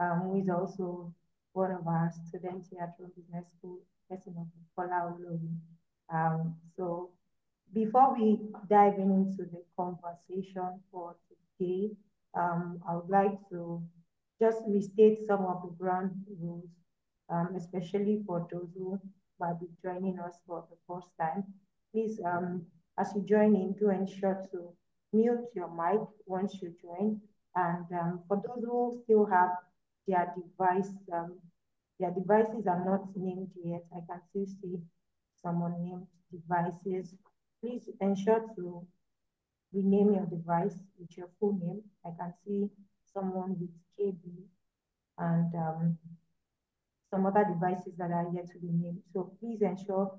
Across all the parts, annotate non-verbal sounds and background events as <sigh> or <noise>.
um, who is also one of our students here at Rome Business School, person of Um, so before we dive into the conversation for today, um, I would like to just restate some of the ground rules, um, especially for those who might be joining us for the first time. Please, um, as you join in, do ensure to mute your mic once you join. And um, for those who still have their device, um, their devices are not named yet. I can still see someone named devices. Please ensure to rename your device with your full name. I can see someone with KB and um, some other devices that are yet to be named. So please ensure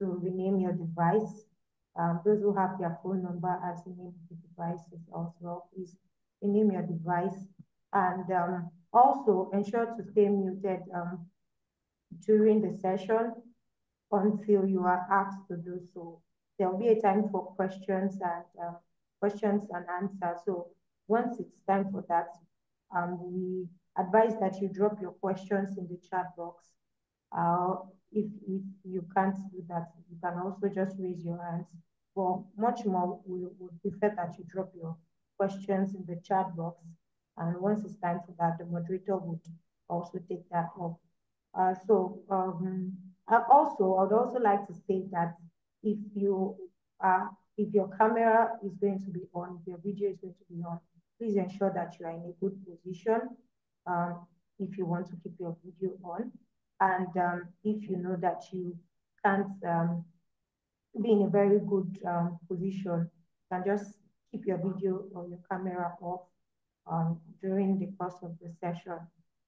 to rename your device. Um, those who have their phone number as the name of the devices as well, please rename your device. And um, also ensure to stay muted um, during the session until you are asked to do so. There will be a time for questions and uh, questions and answers. So once it's time for that, um, we advise that you drop your questions in the chat box. Uh, if, if you can't do that, you can also just raise your hands. For much more, we would prefer that you drop your questions in the chat box. And once it's time for that, the moderator would also take that up. Uh, so um, also, I would also like to say that if you are, if your camera is going to be on, if your video is going to be on, please ensure that you are in a good position um, if you want to keep your video on. And um, if you know that you can't um, be in a very good um, position, you can just keep your video or your camera off um, during the course of the session.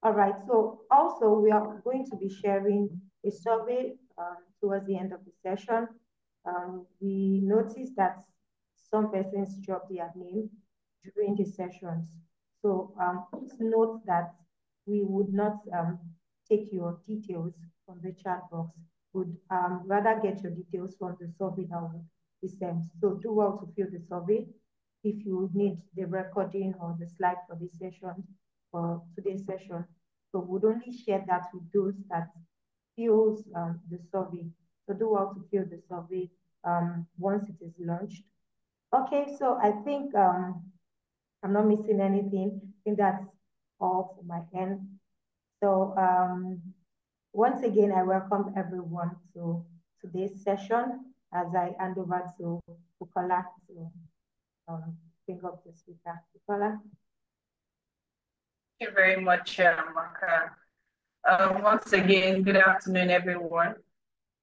All right, so also we are going to be sharing a survey um, towards the end of the session. Um, we noticed that some persons dropped their name during the sessions. So um, please note that we would not um, take your details from the chat box, would um, rather get your details from the survey that will sent. So do well to fill the survey. If you need the recording or the slide for this session, for today's session, so we'd only share that with those that fills um, the survey. So do well to fill the survey um, once it is launched. Okay, so I think um, I'm not missing anything. I think that's all for my end. So um, once again, I welcome everyone to today's session as I hand over to Bukola to um, bring up the speaker. Bukola. Thank you very much, uh, Maka. Um, once again, good afternoon, everyone.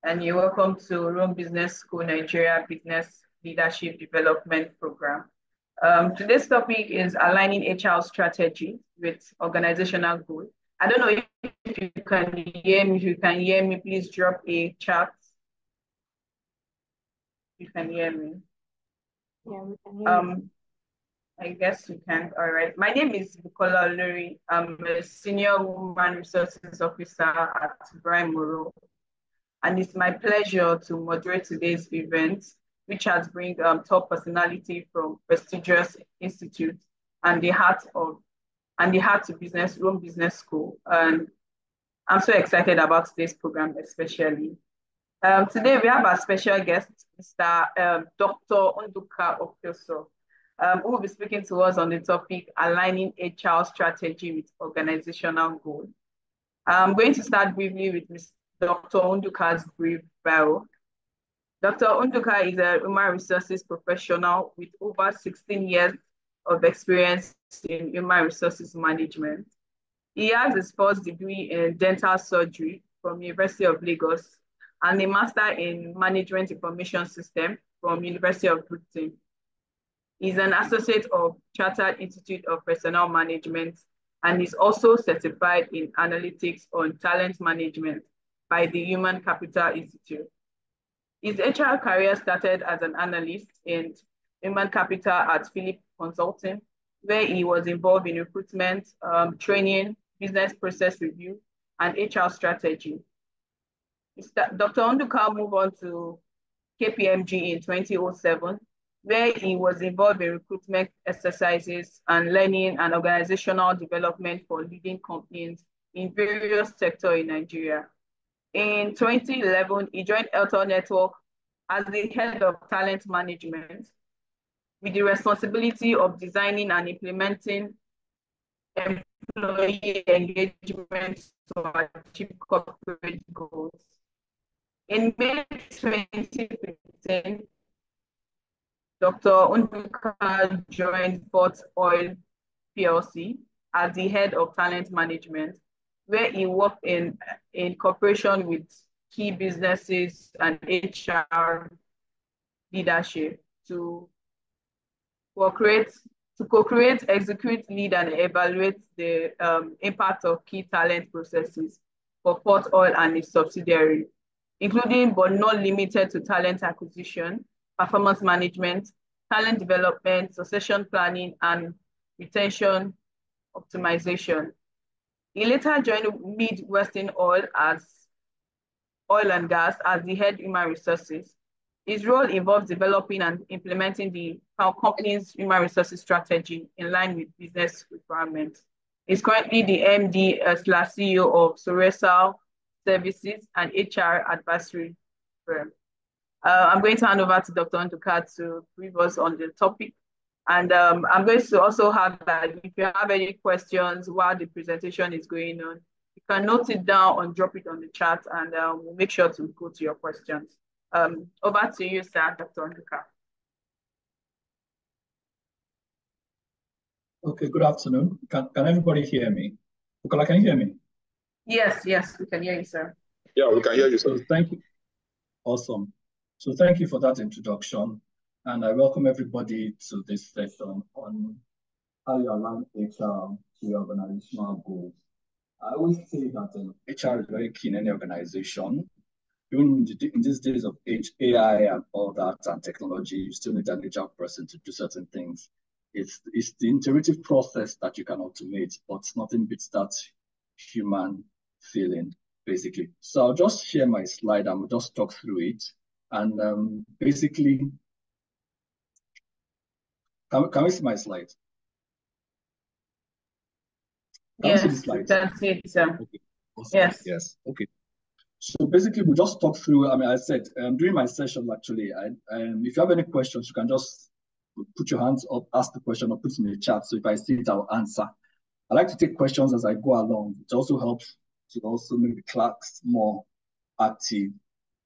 And you're welcome to Rome Business School Nigeria Business Leadership Development Program. Um, today's topic is aligning HR strategy with organizational goals. I don't know if you can hear me. If you can hear me, please drop a chat. You can hear me. Yeah, we can um, I guess you can. All right. My name is Bukola Luri. I'm a senior woman resources officer at Brian Moro. And it's my pleasure to moderate today's event which has bring um, top personality from prestigious institute and the heart of and the heart to business, Rome Business School. And I'm so excited about today's program, especially. Um, today we have a special guest, Mr. Um, Dr. Onduka Okyoso, um, who will be speaking to us on the topic aligning HR strategy with organizational goals. I'm going to start briefly with Ms. Dr. Onduka's brief bio. Dr. Onduka is a human resources professional with over 16 years of experience in human resources management. He has his first degree in dental surgery from University of Lagos and a master in management information system from University of Britain. He's an associate of Chartered Institute of Personnel Management and is also certified in analytics on talent management by the Human Capital Institute. His HR career started as an analyst in human capital at Phillips Consulting, where he was involved in recruitment, um, training, business process review, and HR strategy. Dr. Onduka moved on to KPMG in 2007, where he was involved in recruitment exercises and learning and organizational development for leading companies in various sectors in Nigeria. In 2011, he joined Airtel Network as the head of talent management with the responsibility of designing and implementing employee engagement to achieve corporate goals. In May 2015, Dr. Onduka joined Forte Oil PLC as the head of talent management, where he worked in, in cooperation with key businesses and HR leadership to co-create, to co-create, execute, lead, and evaluate the um, impact of key talent processes for Forte Oil and its subsidiary, including but not limited to talent acquisition, performance management, talent development, succession planning, and retention optimization. He later joined Midwestern Oil as oil and gas as the head human resources. His role involves developing and implementing the company's human resources strategy in line with business requirements. He's currently the MD slash CEO of Soresal Services and HR advisory firm. Uh, I'm going to hand over to Dr. Onduka to brief us on the topic. And um, I'm going to also have that if you have any questions while the presentation is going on, you can note it down and drop it on the chat and um, we'll make sure to go to your questions. Um, over to you, sir, Dr. Onduka. Okay, good afternoon. Can, can everybody hear me? Bukola, can you hear me? Yes, yes, we can hear you, sir. Yeah, we can hear you, sir. So thank you. Awesome. So thank you for that introduction. And I welcome everybody to this session on how you align HR to your organizational goals. I always say that um, HR is very key in any organization. Even in, the, in these days of age, AI and all that and technology, you still need an HR person to do certain things. It's, it's the iterative process that you can automate, but nothing beats that human feeling, basically. So I'll just share my slide and we'll just talk through it. And um, basically, can, can we see my slide? Can yes, we see the slide? That's it, sir. Okay. Awesome. Yes. Yes. Okay. So basically, we just talk through. I mean, I said um, during my session, actually, I, um, if you have any questions, you can just put your hands up, ask the question, or put it in the chat. So if I see it, I'll answer. I like to take questions as I go along. It also helps to also make the class more active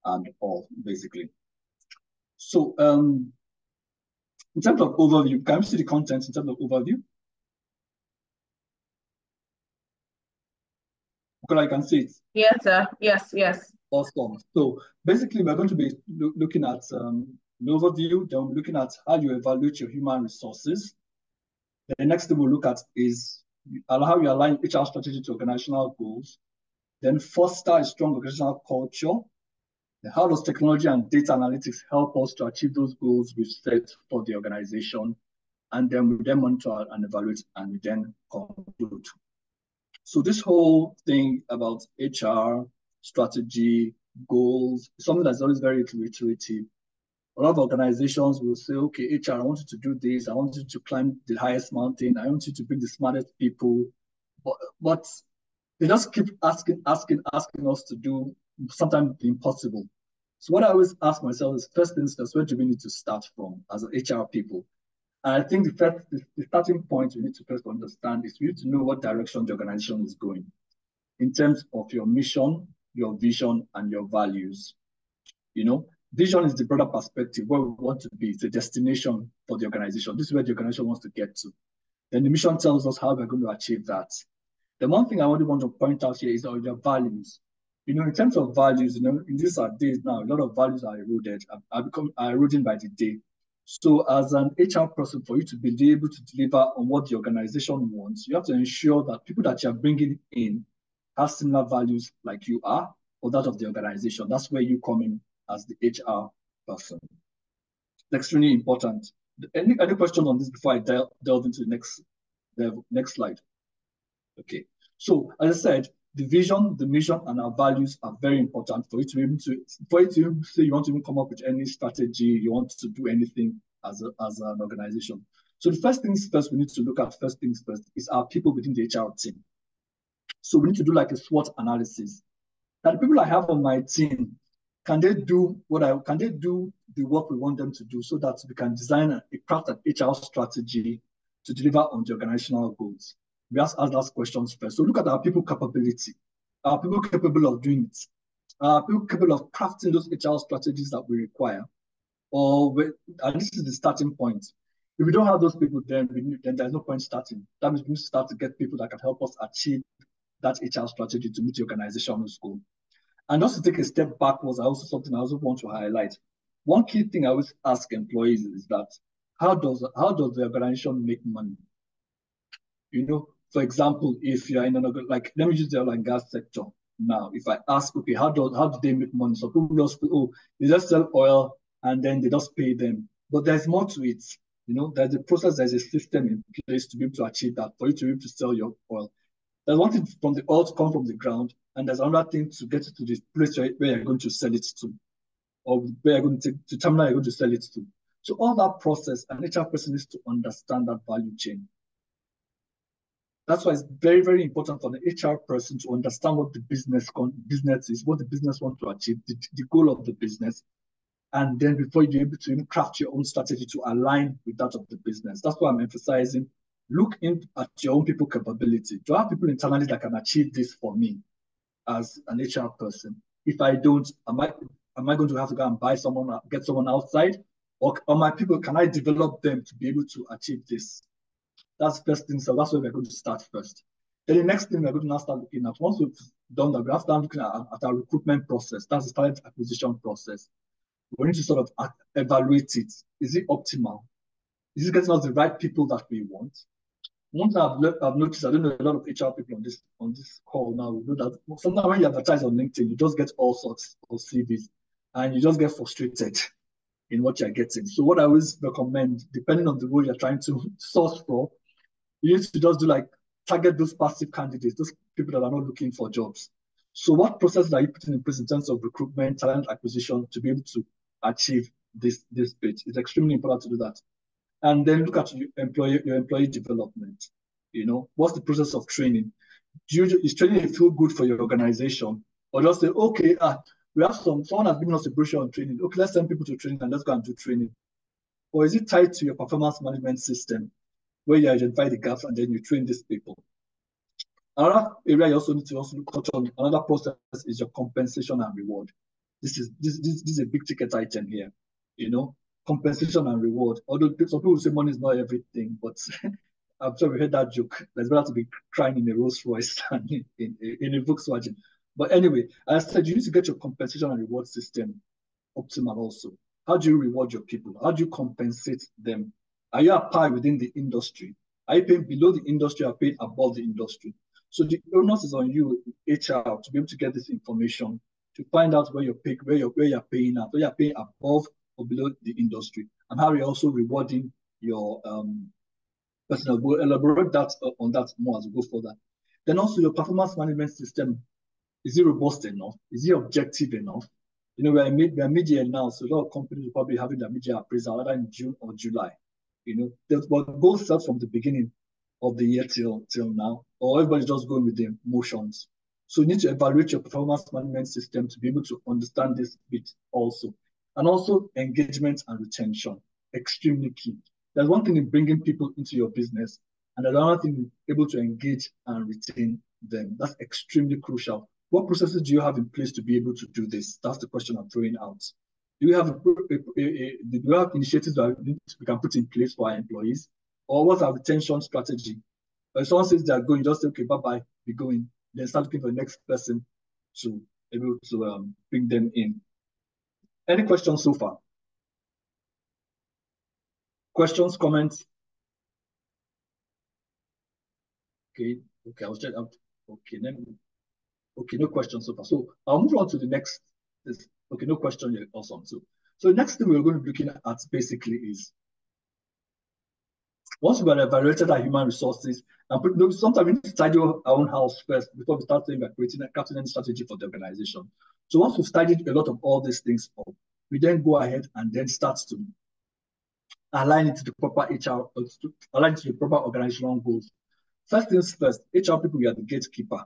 and all, basically. So um, in terms of overview, can you see the content in terms of overview? Okay, I can see it. Yes, sir. Yes, yes. Awesome. So basically, we're going to be lo looking at um, an overview, then we're looking at how you evaluate your human resources. The next thing we'll look at is how you align HR strategy to organizational goals. Then foster a strong organizational culture. How does technology and data analytics help us to achieve those goals we've set for the organization? And then we then monitor and evaluate and we then conclude. So this whole thing about HR, strategy, goals, something that's always very iterative. A lot of organizations will say, okay, HR, I want you to do this. I want you to climb the highest mountain. I want you to bring the smartest people. But, but they just keep asking, asking, asking us to do sometimes the impossible. So what I always ask myself is, first instance, where do we need to start from as HR people? And I think the first, the, starting point we need to first understand is we need to know what direction the organization is going in terms of your mission, your vision, and your values. You know, vision is the broader perspective where we want to be. It's a destination for the organization. This is where the organization wants to get to. Then the mission tells us how we're going to achieve that. The one thing I really want to point out here is your values. You know, in terms of values, you know, in these are days now, a lot of values are eroded, are, become, are eroding by the day. So as an HR person, for you to be able to deliver on what the organization wants, you have to ensure that people that you're bringing in have similar values like you are or that of the organization. That's where you come in as the HR person. It's extremely important. Any, any questions on this before I delve, delve into the next, the next slide? Okay. So as I said, the vision, the mission, and our values are very important for you to be able to, for you to say you want to even come up with any strategy, you want to do anything, as, a, as an organization. So the first things first we need to look at first things first is our people within the HR team. So we need to do like a SWOT analysis. That the people I have on my team, can they do what I can they do the work we want them to do so that we can design a, a craft an HR strategy to deliver on the organizational goals? We ask, those questions first. So look at our people capability. Are people capable of doing it? Are people capable of crafting those HR strategies that we require? Or and this is the starting point. If we don't have those people, then we, then there's no point starting. That means we need to start to get people that can help us achieve that HR strategy to meet the organizational goal. And also to take a step backwards, I also something I also want to highlight. One key thing I always ask employees is that how does how does the organization make money? You know, for example, if you're in another like let me use the oil and gas sector now. If I ask, okay, how do how do they make money? So people just oh, they just sell oil and then they just pay them. But there's more to it. You know, there's a process, there's a system in place to be able to achieve that, for you to be able to sell your oil. There's one thing from the oil to come from the ground, and there's another thing to get it to the place where, you're going to sell it to, or where you're going to to terminal you're going to sell it to. So all that process, an HR person needs to understand that value chain. That's why it's very, very important for the HR person to understand what the business business is, what the business wants to achieve, the, the goal of the business, and then before you're able to craft your own strategy to align with that of the business. That's why I'm emphasizing look in at your own people capability. Do I have people internally that can achieve this for me as an HR person? If I don't, am I am I going to have to go and buy someone, get someone outside? Or, or my people, can I develop them to be able to achieve this? That's first thing. So that's where we're going to start first. Then the next thing we're going to now start looking at, once we've done that, we have to start looking at, at our recruitment process. That's the talent acquisition process. We need to sort of evaluate it. Is it optimal? Is it getting us the right people that we want? one thing I've, I've noticed, I don't know a lot of HR people on this on this call now. We know that sometimes when you advertise on LinkedIn, you just get all sorts of CVs, and you just get frustrated in what you're getting. So what I always recommend, depending on the role you're trying to <laughs> source for, you need to just do like target those passive candidates, those people that are not looking for jobs. So what processes are you putting in place in terms of recruitment, talent acquisition to be able to achieve this this bit? It's extremely important to do that and then look at your employee your employee development. You know, what's the process of training? Do you, is training feel good for your organization, or just say, okay, uh, we have some someone has given us a brochure on training. Okay, let's send people to training and let's go and do training. Or is it tied to your performance management system, where you identify the gaps and then you train these people? Another area you also need to also touch on another process is your compensation and reward. This is this, this, this is a big ticket item here. You know, compensation and reward. Although some people say money is not everything, but <laughs> I'm sure we heard that joke. There's better to be crying in a Rolls Royce <laughs> than in, in, in a Volkswagen. But anyway, as I said, you need to get your compensation and reward system optimal also. How do you reward your people? How do you compensate them? Are you within the industry? Are you paying below the industry or paying above the industry? So the onus is on you, HR, to be able to get this information, to find out where you're paying, where you're where you're paying at, where you're paying above or below the industry, and how you're also rewarding your um, personnel. We'll elaborate that uh, on that more as we go further. Then also your performance management system, is it robust enough? Is it objective enough? You know, we're, mid, we're mid-year now, so a lot of companies will probably having their mid-year appraisal either in June or July. You know, there's what goals set from the beginning of the year till till now, or everybody's just going with the motions. So you need to evaluate your performance management system to be able to understand this bit also. And also engagement and retention, extremely key. There's one thing in bringing people into your business, and another thing in able to engage and retain them. That's extremely crucial. What processes do you have in place to be able to do this? That's the question I'm throwing out. Do you have a, a, a do you have initiatives that we can put in place for our employees? Or what's our retention strategy? When someone says they're going, just say, okay, bye-bye, be going. Then start looking for the next person to able to um, bring them in. Any questions so far? Questions, comments? Okay, okay, I'll check out. Okay, then, okay, no questions so far. So I'll move on to the next. This, okay, no question yet. Awesome. So, so the next thing we're going to be looking at basically is once we have evaluated our human resources, and put, sometimes we need to study our own house first before we start saying we're creating a captain strategy for the organization. So once we've studied a lot of all these things we then go ahead and then start to align it to the proper HR, uh, align to the proper organizational goals. First things first, HR people, you are the gatekeeper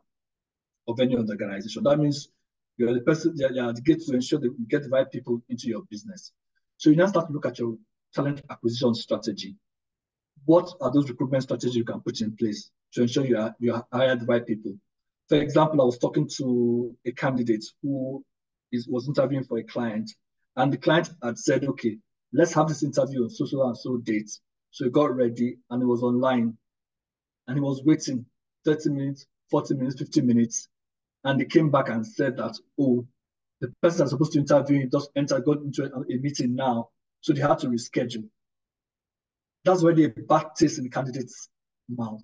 of any organization. That means you are the person, you are the gate to ensure that you get the right people into your business. So you now start to look at your talent acquisition strategy. What are those recruitment strategies you can put in place to ensure you are you hire the right people? For example, I was talking to a candidate who is was interviewing for a client, and the client had said, "Okay, let's have this interview on social and so date." So he got ready and he was online, and he was waiting 30 minutes, 40 minutes, 50 minutes, and they came back and said that, "Oh, the person that's supposed to interview just entered, got into a, a meeting now, so they had to reschedule." That's already a bad taste in the candidate's mouth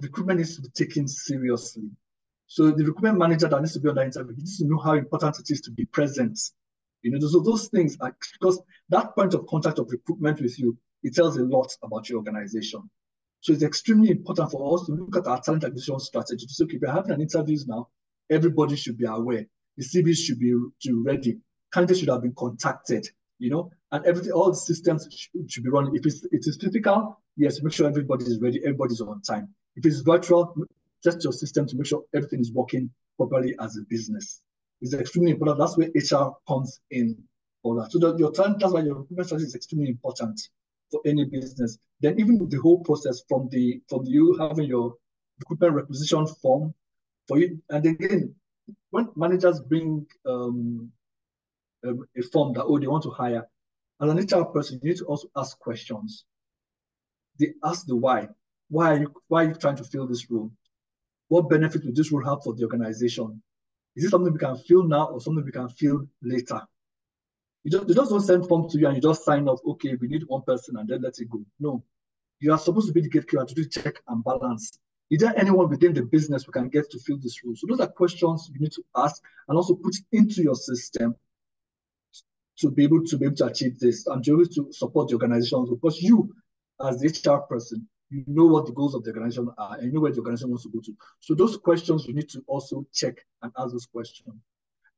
recruitment needs to be taken seriously. So the recruitment manager that needs to be on that interview needs to know how important it is to be present. You know, so those things are because that point of contact of recruitment with you, it tells a lot about your organization. So it's extremely important for us to look at our talent acquisition strategy. So if we're having an interviews now, everybody should be aware. The CVs should be ready. Candidates should have been contacted, you know, and everything, all the systems should, should be running. If it's, it is physical, yes, make sure everybody is ready, everybody's on time. If it's virtual, test your system to make sure everything is working properly as a business. It's extremely important. That's where HR comes in for that. So your time, that's why your recruitment strategy is extremely important for any business. Then even the whole process from the from you having your recruitment requisition form for you, and again, when managers bring um, um, a form that oh they want to hire, as an HR person, you need to also ask questions. They ask the why why are you why are you trying to fill this role? What benefit will this role have for the organization? Is it something we can fill now or something we can fill later? You just, they just don't send form to you and you just sign off, okay, we need one person and then let it go. No. You are supposed to be the gatekeeper to do check and balance. Is there anyone within the business we can get to fill this role? So those are questions you need to ask and also put into your system to be able to be able to achieve this and to be able to support the organization because you as the HR person, you know what the goals of the organization are and you know where the organization wants to go to. So those questions you need to also check and ask those questions.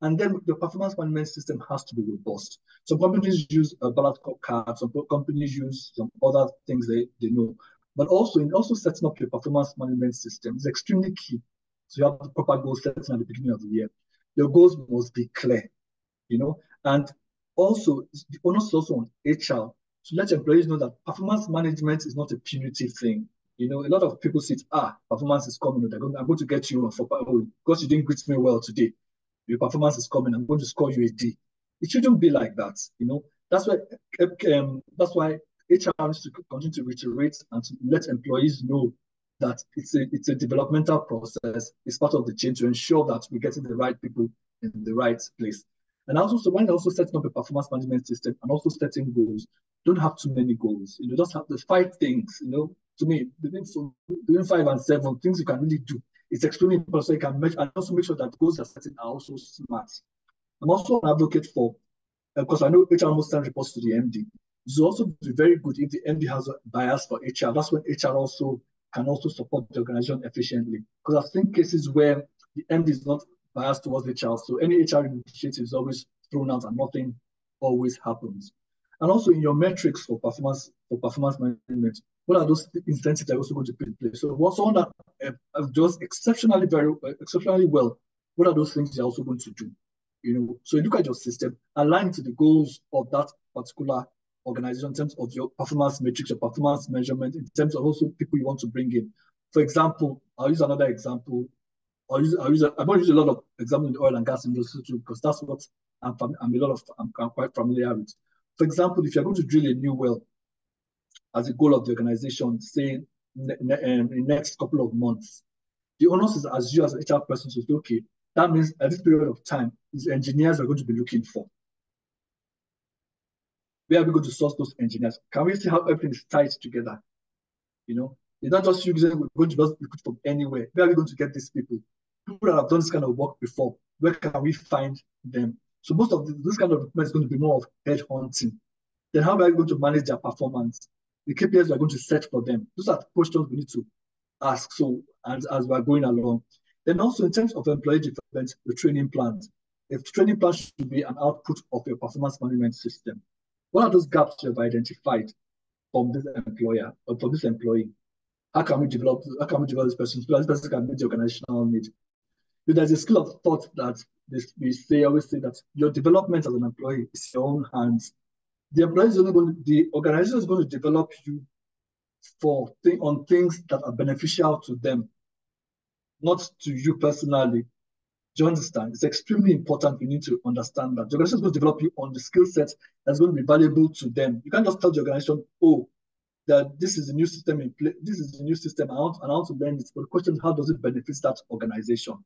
And then the performance management system has to be robust. Some companies use a ballot card, some companies use some other things they, they know. But also in also setting up your performance management system is extremely key. So you have the proper goals setting at the beginning of the year. Your goals must be clear, you know, and also the onus is also on HR to let employees know that performance management is not a punitive thing. You know, a lot of people say, ah, performance is coming. Going, I'm going to get you for oh, because you didn't greet me well today. Your performance is coming. I'm going to score you a D. It shouldn't be like that. You know, that's why um, that's why HR needs to continue to reiterate and to let employees know that it's a it's a developmental process. It's part of the change to ensure that we're getting the right people in the right place. And also, so when also setting up a performance management system and also setting goals, don't have too many goals. You know, just have the five things. You know, to me, between, between five and seven things you can really do. It's extremely important so you can measure and also make sure that goals are setting are also smart. I'm also an advocate for, because uh, I know HR most times reports to the MD. It's also be very good if the MD has a bias for HR. That's when HR also can also support the organization efficiently. Because I've seen cases where the MD is not biased towards HR, so any HR initiative is always thrown out and nothing always happens. And also in your metrics for performance for performance management, what are those incentives that are also going to put in place? So what's someone that uh, does exceptionally very uh, exceptionally well, what are those things you're also going to do? You know, so you look at your system, align to the goals of that particular organization in terms of your performance metrics, your performance measurement, in terms of also people you want to bring in. For example, I'll use another example. I'll use, I'll use a, I'm going to use a lot of examples in the oil and gas industry too, because that's what I'm, I'm a lot of I'm, I'm quite familiar with. For example, if you're going to drill a new well as a goal of the organization, say um, in the next couple of months, the onus is as you as HR person to say, okay, that means at this period of time, these engineers are going to be looking for. Where are we going to source those engineers? Can we see how everything is tied together? You know, it's not just you we're going to just recruit from anywhere. Where are we going to get these people? People that have done this kind of work before. Where can we find them? So most of this kind of recruitment is going to be more of head hunting. Then how are we going to manage their performance? The KPIs we are going to set for them. Those are the questions we need to ask. So as, as we're going along. Then also in terms of employee development, the training plans. If training plans should be an output of your performance management system. What are those gaps you've identified from this employer or from this employee? How can we develop? How can we develop this person so this person can meet the organizational need? There's a skill of thought that this, we say always say that your development as an employee is your own hands. The employer is only going to, the organization is going to develop you for th on things that are beneficial to them, not to you personally. Do you understand? It's extremely important. You need to understand that the organization is going to develop you on the skill set that's going to be valuable to them. You can't just tell the organization, "Oh, that this is a new system in place. This is a new system. I want, I want to learn it." But the question is, how does it benefit that organization?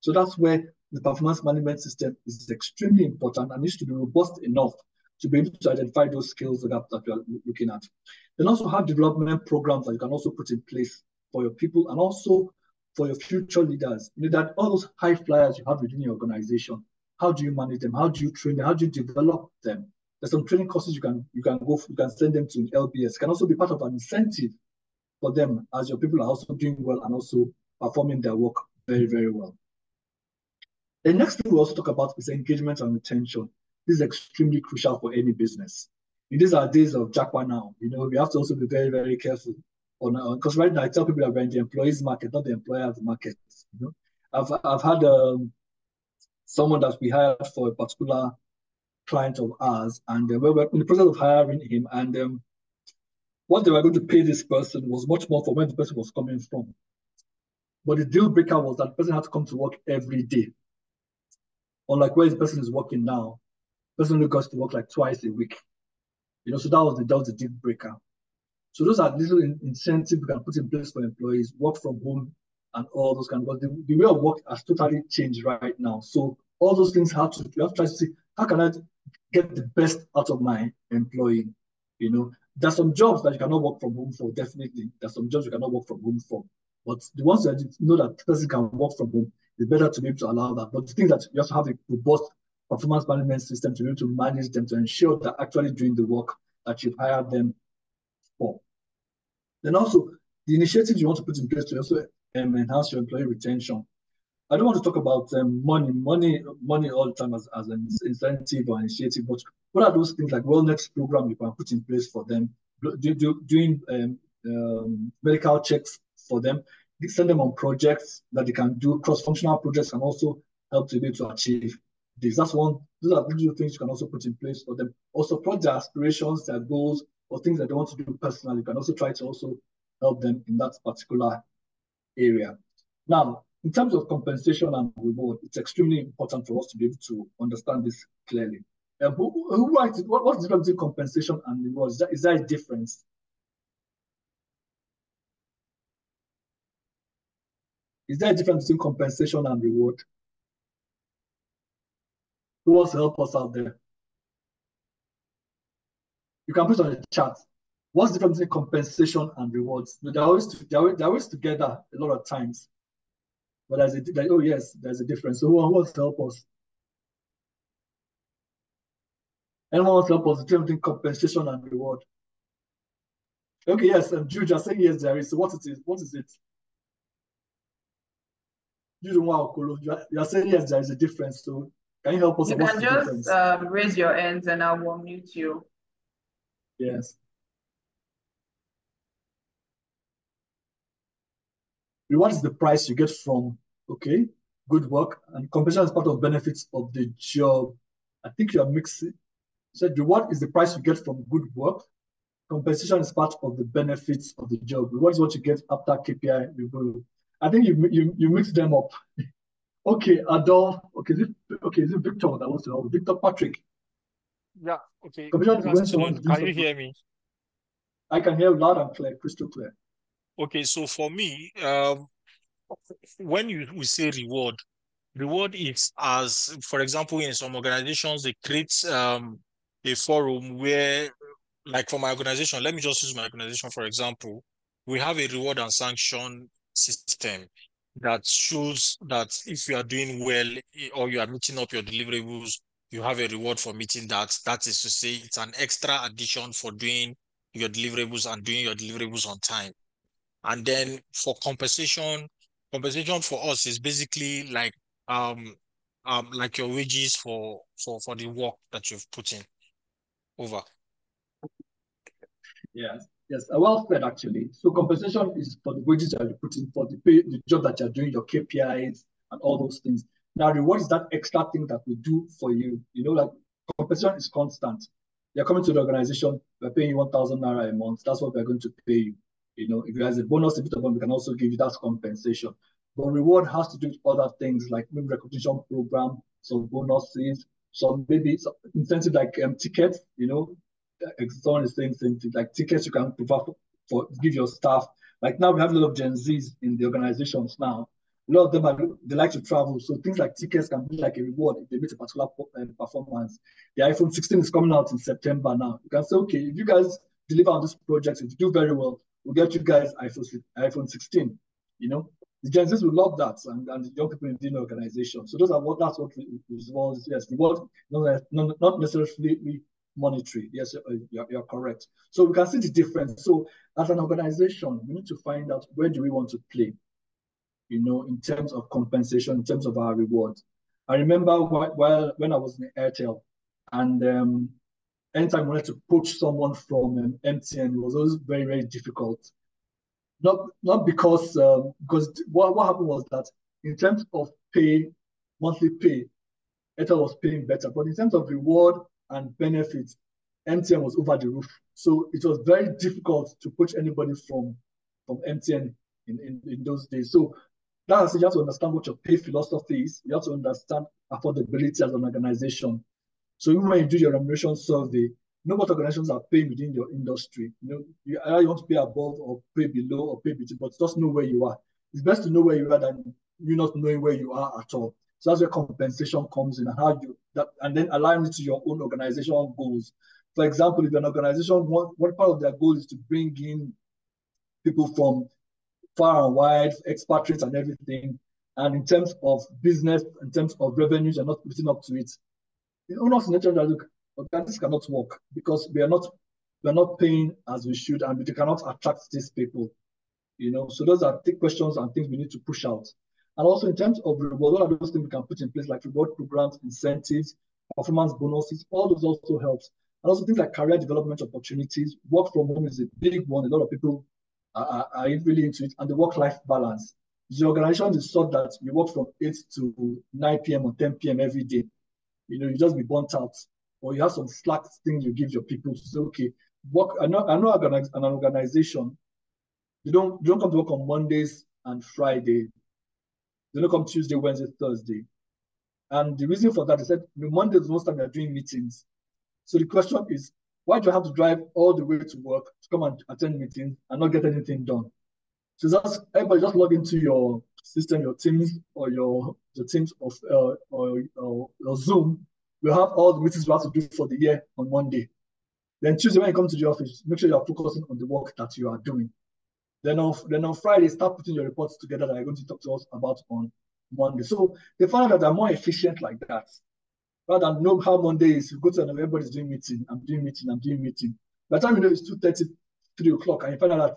So that's where the performance management system is extremely important and needs to be robust enough to be able to identify those skills that, that you're looking at. Then also have development programs that you can also put in place for your people and also for your future leaders. You know that all those high flyers you have within your organization, how do you manage them? How do you train them? How do you develop them? There's some training courses you can you can go you can send them to LBS. It can also be part of an incentive for them as your people are also doing well and also performing their work very, very well. The next thing we also talk about is engagement and retention. This is extremely crucial for any business. In these are days of Japa now, you know, we have to also be very, very careful on because right now I tell people that we're in the employees market, not the employers market. You know, I've I've had um, someone that we hired for a particular client of ours, and uh, we were in the process of hiring him, and um, what they were going to pay this person was much more for where the person was coming from. But the deal breaker was that the person had to come to work every day. Unlike where the person is working now, person only goes to work like twice a week. You know, so that was the that was the deal breaker. So those are little incentives we can put in place for employees, work from home and all those kind of the, the way of work has totally changed right now. So all those things have to you have to try to see how can I get the best out of my employee. You know, there's some jobs that you cannot work from home for, definitely. There's some jobs you cannot work from home for. But the ones that you know that person can work from home, it's better to be able to allow that. But the thing that you have to have a robust performance management system to be able to manage them to ensure they're actually doing the work that you've hired them for. Then also the initiatives you want to put in place to also um, enhance your employee retention. I don't want to talk about um, money, money, money all the time as, as an incentive or initiative, but what are those things like wellness program you can put in place for them, do, do, doing um, um, medical checks for them, send them on projects that they can do, cross-functional projects and also help to be able to achieve this. That's one, those are little things you can also put in place for them. Also support their aspirations, their goals, or things that they want to do personally, you can also try to also help them in that particular area. Now, in terms of compensation and reward, it's extremely important for us to be able to understand this clearly. Um, who, who writes it? What, what's the difference between compensation and reward? Is that, is there a difference? Is there a difference between compensation and reward? Who wants to help us out there? You can put on the chat. What's the difference between compensation and rewards? They're always, they're they're always together a lot of times. But there's a, oh yes, there's a difference. So who wants to help us? Anyone wants to help us? The difference between compensation and reward. Okay, yes, and Jude, you're saying yes, there is. So what it? What is it? You don't want to You are saying yes, there is a difference. So can you help us? You can just um, raise your hands and I will mute you. Yes. What is the price you get from, okay, good work and compensation is part of benefits of the job. I think you are mixing. So reward is the price you get from good work. Compensation is part of the benefits of the job. Reward is what you get after KPI review. I think you you you mix them up. <laughs> okay, Adolf. Okay, is it, okay, is it Victor that wants to? Victor Patrick. Yeah, okay. Can you hear me? I can hear loud and clear, crystal clear. Okay, so for me, um, when you we say reward, reward is as, for example, in some organizations, they create um, a forum where, like for my organization, let me just use my organization for example, we have a reward and sanction system that shows that if you are doing well or you are meeting up your deliverables, you have a reward for meeting that. That is to say, it's an extra addition for doing your deliverables and doing your deliverables on time. And then for compensation, compensation for us is basically like um um like your wages for for for the work that you've put in. Over. Yes, yes, a well said actually. So compensation is for the wages that you put in for the pay, the job that you're doing, your KPIs and all those things. Now, reward is that extra thing that we do for you. You know, like compensation is constant. You're coming to the organization, we're paying you 1,000 naira a month. That's what we're going to pay you. You know, if you have a bonus, a bit of one, we can also give you that compensation. But reward has to do with other things like maybe recognition program, some bonuses, some maybe some incentive like um, tickets, you know, someone is saying something like tickets you can provide for, for, give your staff. Like now we have a lot of Gen Zs in the organizations now. A lot of them are they like to travel, so things like tickets can be like a reward if they meet a particular uh, performance. The iPhone 16 is coming out in September now. You can say, okay, if you guys deliver on this project, if you do very well, we'll get you guys iPhone iPhone 16. You know, the Gen Zs will love that, and, and the young people in the organization. So those are what that's what rewards. Yes, reward not, not necessarily monetary. Yes, uh, you're, you're correct. So we can see the difference. So as an organization, we need to find out where do we want to play, you know, in terms of compensation, in terms of our reward. I remember while, when I was in Airtel, and um, anytime I wanted to poach someone from um, MTN, it was always very, very difficult. Not not because um, because what, what happened was that in terms of pay, monthly pay, Airtel was paying better, but in terms of reward and benefits, MTN was over the roof. So it was very difficult to poach anybody from from MTN in, in, in those days. So that's you have to understand what your pay philosophy is. You have to understand affordability as an organization. So even when you do your remuneration survey, know what organizations are paying within your industry. You know, you either you want to pay above or pay below or pay between, but just know where you are. It's best to know where you are than you not knowing where you are at all. So that's where compensation comes in and how you that and then align it to your own organizational goals. For example, if an organization one, one part of their goal is to bring in people from far and wide, expatriates and everything, and in terms of business, in terms of revenues, you're not putting up to it. In nature that look, okay, this cannot work because we are not we are not paying as we should, and we cannot attract these people. You know, so those are big questions and things we need to push out. And also in terms of reward, all are those things we can put in place, like reward programs, incentives, performance bonuses, all those also helps. And also things like career development opportunities. Work from home is a big one. A lot of people are, are really into it. And the work-life balance. The organization is so that you work from 8 to 9 p.m. or 10 p.m. every day. You know, you just be burnt out. Or you have some slack thing you give your people to say, okay, work. I know, I know an organization, you don't, you don't come to work on Mondays and Friday they don't come Tuesday, Wednesday, Thursday. And the reason for that is that Monday is most time you're doing meetings. So the question is, why do you have to drive all the way to work to come and attend meetings and not get anything done? So that's everybody just log into your system, your Teams or your the Teams of uh, or, or, or Zoom. We have all the meetings we have to do for the year on Monday. Then Tuesday when you come to the office, make sure you are focusing on the work that you are doing. Then on, then on Friday, start putting your reports together that you're going to talk to us about on Monday. So they found that they're more efficient like that. Rather than know how Monday is, you go to and everybody's doing meeting, I'm doing meeting, I'm doing meeting. By the time you know it's 2.30, 3 o'clock, and you find out that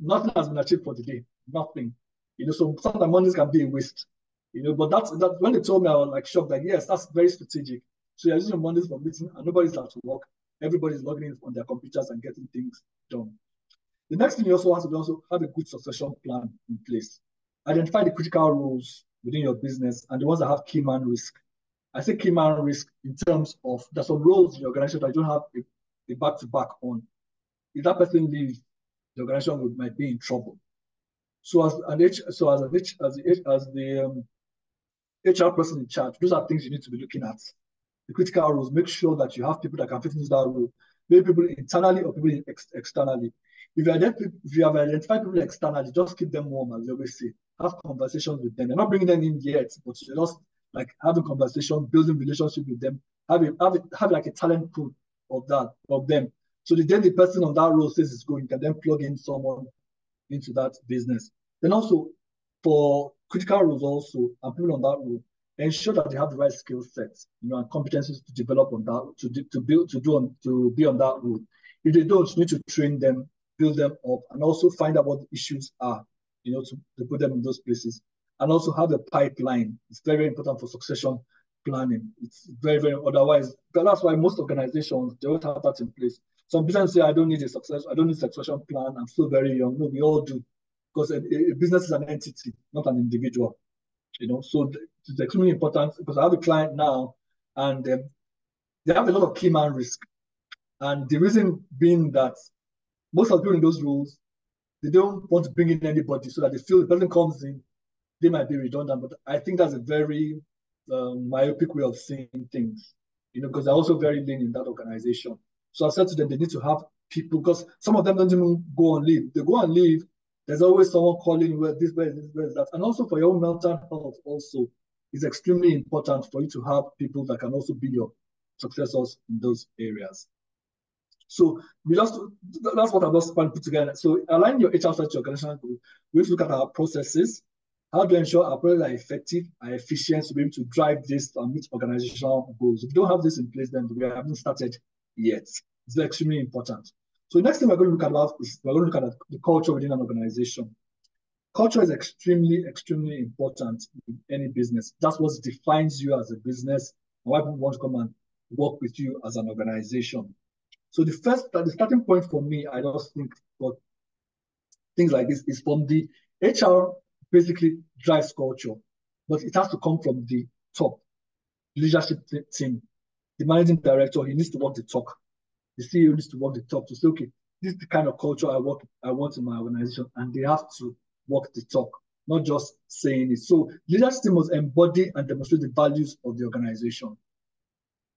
nothing has been achieved for the day. Nothing. You know, so sometimes Mondays can be a waste. You know, but that's that when they told me, I was like shocked, like, yes, that's very strategic. So you're using Mondays for meeting and nobody's at work. Everybody's logging in on their computers and getting things done. The next thing you also want to do also have a good succession plan in place. Identify the critical roles within your business and the ones that have key man risk. I say key man risk in terms of there's some roles in your organization that you don't have a, a back-to-back on. If that person leaves, the organization would, might be in trouble. So as an H, so as an H, as the as the um, HR person in charge, those are things you need to be looking at. The critical roles, make sure that you have people that can fit into that role. Maybe people internally or people ex externally. If you, if you have identified people externally, just keep them warm, as you always say. Have conversations with them. You're not bringing them in yet, but you're just like having conversation, building relationship with them, have a, have, a, have like a talent pool of that of them. So the day the person on that role says it's going, you can then plug in someone into that business. Then also for critical roles also and people on that role, ensure that they have the right skill sets, you know, and competencies to develop on that, to, to build, to do on, to be on that role. If they don't, you need to train them build them up, and also find out what the issues are, you know, to, to put them in those places. And also have a pipeline. It's very, important for succession planning. It's very, very otherwise. That's why most organizations they don't have that in place. Some businesses say, I don't need a success, I don't need succession plan. I'm still very young. No, we all do. Because a, a business is an entity, not an individual. You know, so it's extremely important because I have a client now and um, they have a lot of key man risk. And the reason being that most of the people in those roles, they don't want to bring in anybody so that they feel the person comes in, they might be redundant. But I think that's a very um, myopic way of seeing things, you know, because they're also very lean in that organization. So I said to them, they need to have people because some of them don't even go on leave. They go and leave, there's always someone calling where this, where this, where that. And also for your own mental health, also, it's extremely important for you to have people that can also be your successors in those areas. So we just that's what I've just put together. So align your HR strategy organizational group. We have to look at our processes. How to ensure our processes are effective, are efficient to be able to drive this and meet organizational goals. If we don't have this in place, then we haven't started yet. It's extremely important. So the next thing we're going to look at is we're going to look at the culture within an organization. Culture is extremely, extremely important in any business. That's what defines you as a business and why people want to come and work with you as an organization. So the first, the starting point for me, I just think for things like this is from the HR basically drives culture, but it has to come from the top leadership team. The managing director, he needs to walk the talk. The CEO needs to walk the talk to say, okay, this is the kind of culture I want I want in my organization, and they have to walk the talk, not just saying it. So leadership team must embody and demonstrate the values of the organization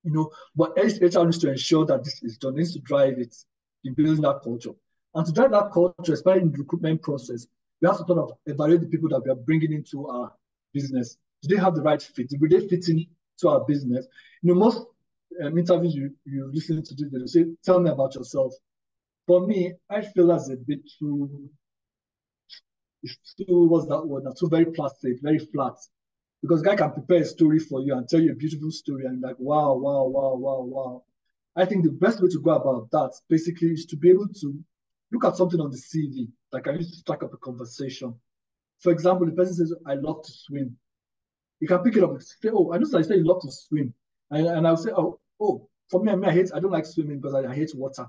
you know, but HR needs to ensure that this is done, needs to drive it in building that culture. And to drive that culture, especially in the recruitment process, we have to sort of evaluate the people that we are bringing into our business. Do they have the right fit? Do they fit into our business? You know, most um, interviews you, you listen to, they say, tell me about yourself. For me, I feel that's a bit too, it's too, what's that word? Not too very plastic, very flat because guy can prepare a story for you and tell you a beautiful story and like wow wow wow wow wow i think the best way to go about that basically is to be able to look at something on the cv that can use to strike up a conversation for example the person says i love to swim you can pick it up and say oh i know I say you love to swim and, and i'll say oh oh for me i mean i hate i don't like swimming because I, I hate water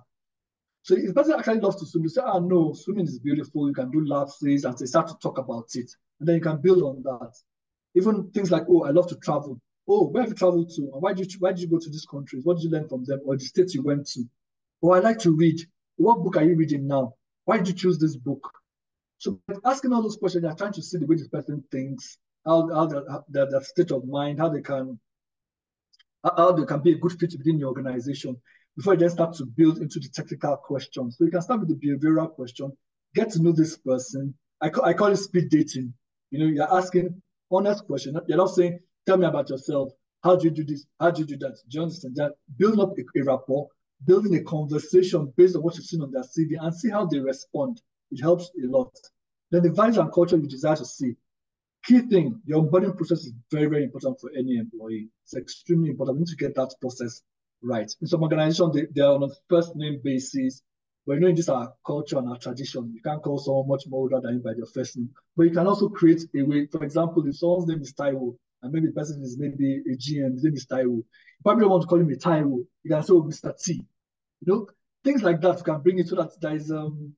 so if person actually loves to swim, you say, ah, no, swimming is beautiful. You can do laps, and they start to talk about it. And then you can build on that. Even things like, oh, I love to travel. Oh, where have you traveled to? why did you why did you go to these countries? What did you learn from them? Or the states you went to? Oh, I like to read. What book are you reading now? Why did you choose this book? So asking all those questions, you're trying to see the way this person thinks, how, how their, their, state of mind, how they can how they can be a good fit within your organization before you then start to build into the technical questions. So you can start with the behavioral question, get to know this person. I call, I call it speed dating. You know, you're asking honest question. You're not saying, tell me about yourself. How do you do this? How do you do that? Do you understand that? Building up a, a rapport, building a conversation based on what you've seen on their CV and see how they respond. It helps a lot. Then the values and culture you desire to see. Key thing, your onboarding process is very, very important for any employee. It's extremely important. We need to get that process right. In some organizations, they, they are on a first name basis. But you know, in this our culture and our tradition, you can't call someone much more older than you by their first name. But you can also create a way. For example, if someone's name is Taiwo, and maybe the person is maybe a GM, his name is Taiwo. You probably want to call him a Taiwo. You can say, oh, Mr. T. You know, things like that you can bring it so that there is um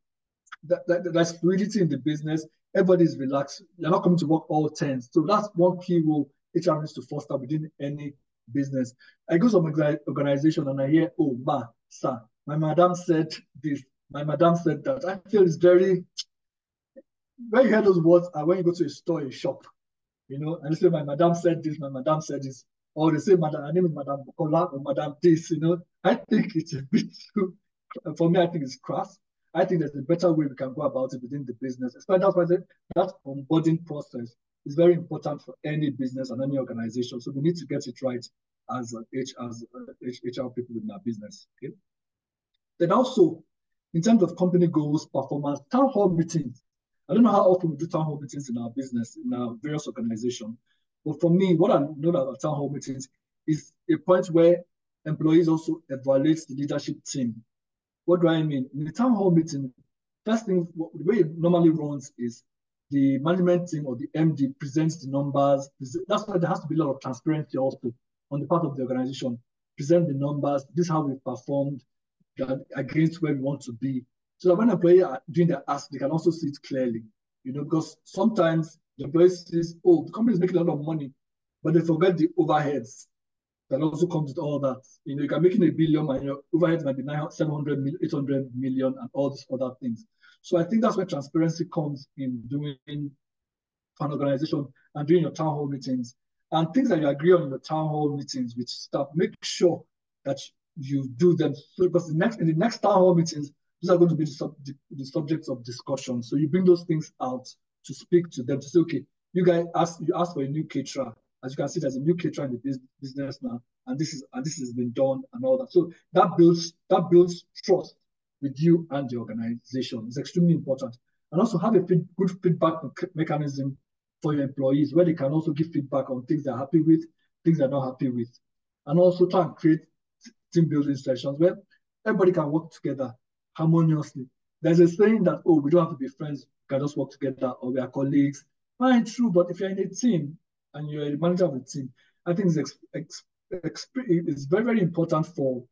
that, that, there's fluidity in the business. Everybody is relaxed. You're not coming to work all tense. So that's one key role HR needs to foster within any business. I go to some organization and I hear, oh, ma, sir, my madam said this, my madam said that. I feel it's very, when you hear those words and uh, when you go to a store, a shop, you know, and they say, my madam said this, my madam said this, or they say, madam, her name is Madam Bukola or Madam this, you know, I think it's a bit too, for me, I think it's crass. I think there's a better way we can go about it within the business. Especially that's why that onboarding process is very important for any business and any organization. So we need to get it right as uh, H as uh, HR people in our business. Okay. Then also, in terms of company goals, performance, town hall meetings. I don't know how often we do town hall meetings in our business, in our various organizations. But for me, what I know about town hall meetings is a point where employees also evaluate the leadership team. What do I mean? In the town hall meeting, first thing, the way it normally runs is the management team or the MD presents the numbers. That's why there has to be a lot of transparency also. on the part of the organization, present the numbers, this is how we performed against where we want to be. So that when employees are doing their ask, they can also see it clearly. You know, because sometimes the employee says, oh, the company is making a lot of money, but they forget the overheads that also comes with all that. You know, you can make a billion and your overheads might be 700 million, 800 million and all these other things. So I think that's where transparency comes in doing an organization and doing your town hall meetings and things that you agree on in the town hall meetings with staff. Make sure that you do them because the next in the next town hall meetings, these are going to be the, sub, the, the subjects of discussion. So you bring those things out to speak to them to say, okay, you guys ask you ask for a new caterer. As you can see, there's a new caterer in the business now, and this is and this has been done and all that. So that builds that builds trust with you and the organization. It's extremely important. And also have a good feedback mechanism for your employees where they can also give feedback on things they're happy with, things they're not happy with. And also try and create team building sessions where everybody can work together harmoniously. There's a saying that, oh, we don't have to be friends, we can just work together or we are colleagues. Fine, true, but if you're in a team and you're a manager of a team, I think it's, ex, ex, it's very, very important for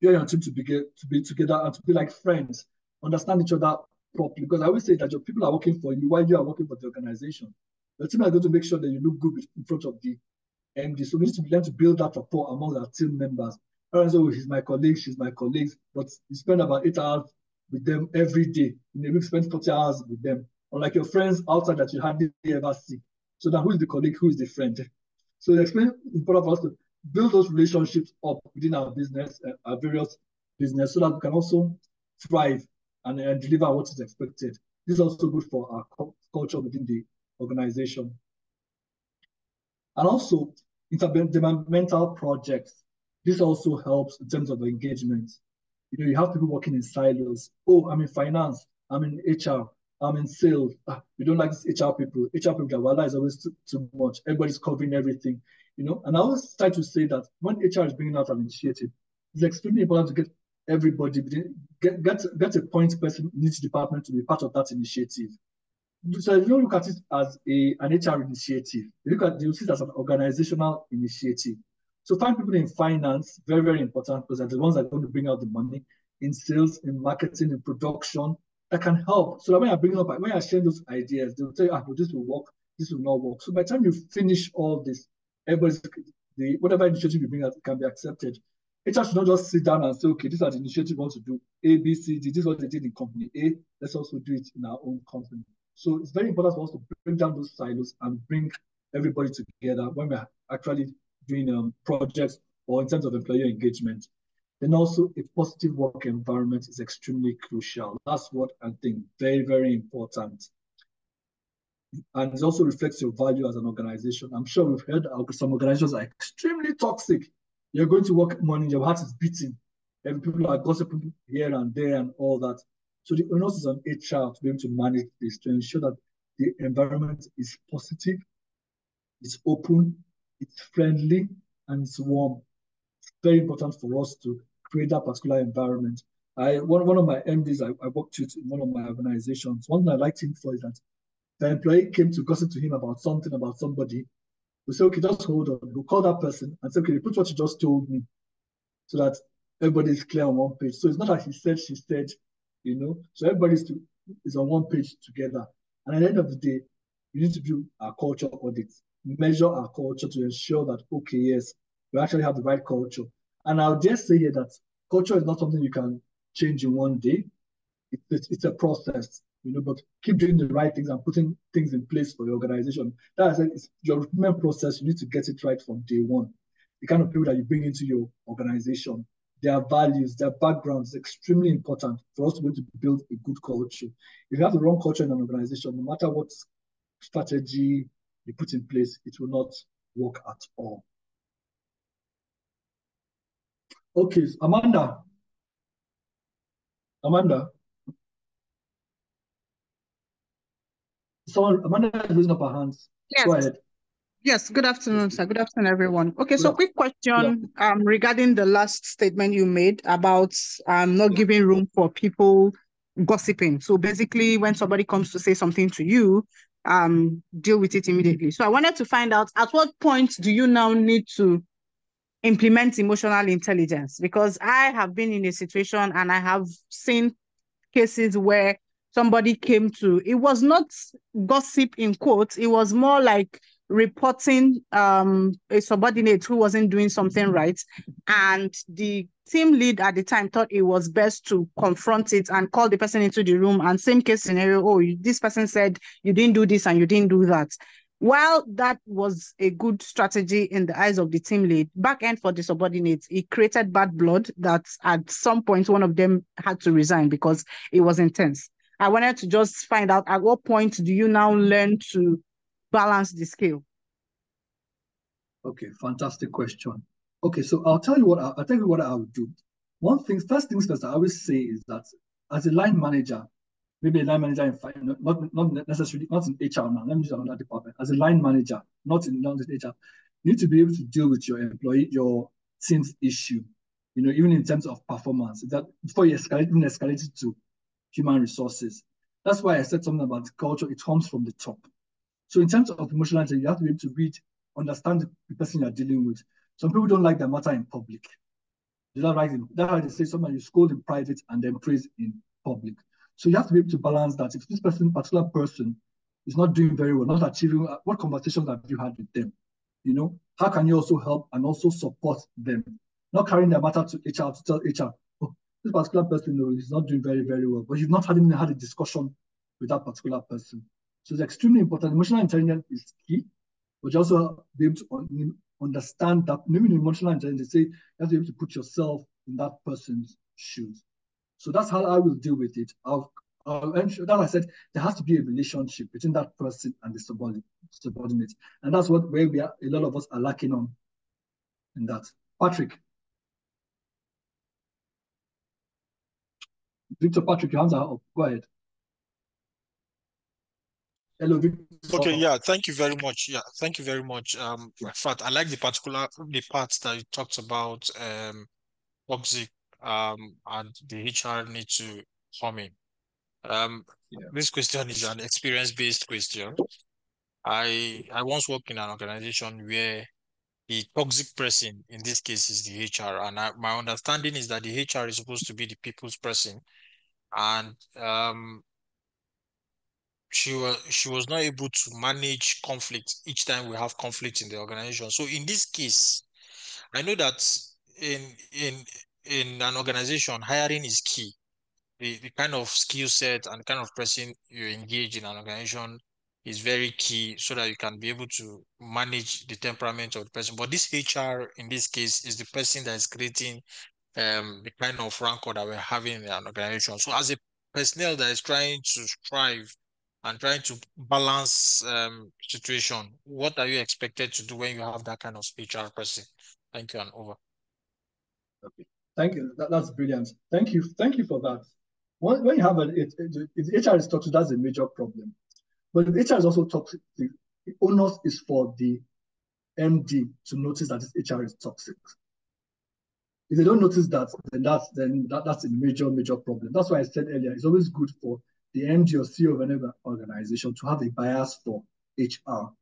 you and your team to be, to be together and to be like friends, understand each other properly. Because I always say that your people are working for you while you are working for the organization. The team are going to make sure that you look good in front of the MD. So we need to learn to build that rapport among our team members. Parents say, oh, he's my colleague, she's my colleague, but you spend about eight hours with them every day. In a week, spend 40 hours with them. Unlike your friends outside that you hardly ever see. So now who is the colleague, who is the friend? So it's important for us to build those relationships up within our business, uh, our various business, so that we can also thrive and uh, deliver what is expected. This is also good for our culture within the organization. And also, interdepartmental projects. This also helps in terms of engagement. You know, you have people working in silos. Oh, I'm in finance. I'm in HR. I'm in sales. Ah, we don't like these HR people. HR people, their wallet is always too, too much. Everybody's covering everything, you know. And I always try to say that when HR is bringing out an initiative, it's extremely important to get everybody, get, get, get a point person in each department to be part of that initiative. So you don't look at it as a, an HR initiative. You look at you see it as an organizational initiative. So find people in finance, very, very important because they're the ones that are going to bring out the money in sales, in marketing, in production, that can help. So that when I bring up, when I share those ideas, they'll tell you, ah, well, this will work, this will not work. So by the time you finish all this, everybody's the whatever initiative you bring out can be accepted. HR should not just sit down and say, okay, this is the initiative we want to do. A, B, C, D, this is what they did in company A. Let's also do it in our own company. So it's very important for us to bring down those silos and bring everybody together when we're actually doing um, projects or in terms of employee engagement. Then also a positive work environment is extremely crucial. That's what I think very, very important. And it also reflects your value as an organization. I'm sure we've heard some organizations are extremely toxic. You're going to work morning, your heart is beating, and people are gossiping here and there and all that. So the onus is on HR to be able to manage this to ensure that the environment is positive, it's open, it's friendly, and it's warm. It's very important for us to create that particular environment. I one, one of my MDs I, I worked with in one of my organizations, one thing I liked him for is that the employee came to gossip to him about something about somebody. We say, okay, just hold on. We'll call that person and say, okay, put what you just told me so that everybody is clear on one page. So it's not that he said, she said, you know. So everybody's to, is on one page together. And at the end of the day, you need to do a culture audit measure our culture to ensure that, okay, yes, we actually have the right culture. And I'll just say here that culture is not something you can change in one day. It, it's, it's a process, you know, but keep doing the right things and putting things in place for your organization. That is it's your recruitment process. You need to get it right from day one. The kind of people that you bring into your organization, their values, their backgrounds is extremely important for us to be able to build a good culture. If you have the wrong culture in an organization, no matter what strategy, you put in place, it will not work at all. Okay, Amanda. Amanda. Someone, Amanda is raising up her hands. Yes. Go ahead. Yes, good afternoon, sir. Good afternoon, everyone. Okay, so quick question um, regarding the last statement you made about um, not giving room for people gossiping. So basically, when somebody comes to say something to you, um deal with it immediately. So I wanted to find out at what point do you now need to implement emotional intelligence because I have been in a situation and I have seen cases where somebody came to it was not gossip in quotes it was more like reporting um, a subordinate who wasn't doing something right. And the team lead at the time thought it was best to confront it and call the person into the room and same case scenario oh this person said you didn't do this and you didn't do that. While that was a good strategy in the eyes of the team lead, back end for the subordinates, it created bad blood that at some point one of them had to resign because it was intense. I wanted to just find out at what point do you now learn to balance the scale? Okay, fantastic question. Okay, so I'll tell you what I, will tell you what I would do. One thing, first things first, I always say is that as a line manager, maybe a line manager in finance, not, not necessarily not in HR now. Let me use another department. As a line manager, not in not in HR, you need to be able to deal with your employee, your team's issue. You know, even in terms of performance, that before you escalate, even escalate it to human resources. That's why I said something about culture. It comes from the top. So in terms of emotional intelligence, you have to be able to read, understand the person you're dealing with. Some people don't like their matter in public. That's why they say sometimes you scold in private and then praise in public. So you have to be able to balance that. If this person, particular person, is not doing very well, not achieving, uh, what conversations have you had with them? You know, how can you also help and also support them? Not carrying their matter to HR to tell HR, oh, this particular person know, is not doing very, very well, but you've not had even had a discussion with that particular person. So it's extremely important. Emotional intelligence is key, but you also be able to understand that maybe in emotional intelligence, they say you have to be able to put yourself in that person's shoes. So that's how I will deal with it. I'll, I'll ensure that I said there has to be a relationship between that person and the subordinate, subordinate. And that's what where we are a lot of us are lacking on in that. Patrick. Victor Patrick, your hands are up. Go ahead. Hello, Victor. Okay, yeah, thank you very much. Yeah, thank you very much. Um, in fact, I like the particular the parts that you talked about um toxic um, and the HR need to come in. Um, yeah. This question is an experience-based question. I I once worked in an organization where the toxic person in this case is the HR, and I, my understanding is that the HR is supposed to be the people's person, and um, she was she was not able to manage conflict each time we have conflict in the organization. So in this case, I know that in in in an organization, hiring is key. The, the kind of skill set and kind of person you engage in an organization is very key so that you can be able to manage the temperament of the person. But this HR in this case is the person that is creating um, the kind of rancor that we're having in an organization. So as a personnel that is trying to strive and trying to balance um, situation, what are you expected to do when you have that kind of HR person? Thank you and over. Okay. Thank you. That, that's brilliant. Thank you. Thank you for that. When, when you have an it, it, HR is toxic, that's a major problem. But if HR is also toxic, the, the onus is for the MD to notice that this HR is toxic. If they don't notice that, then that's then that, that's a major, major problem. That's why I said earlier, it's always good for the MD or CEO of an organization to have a bias for HR.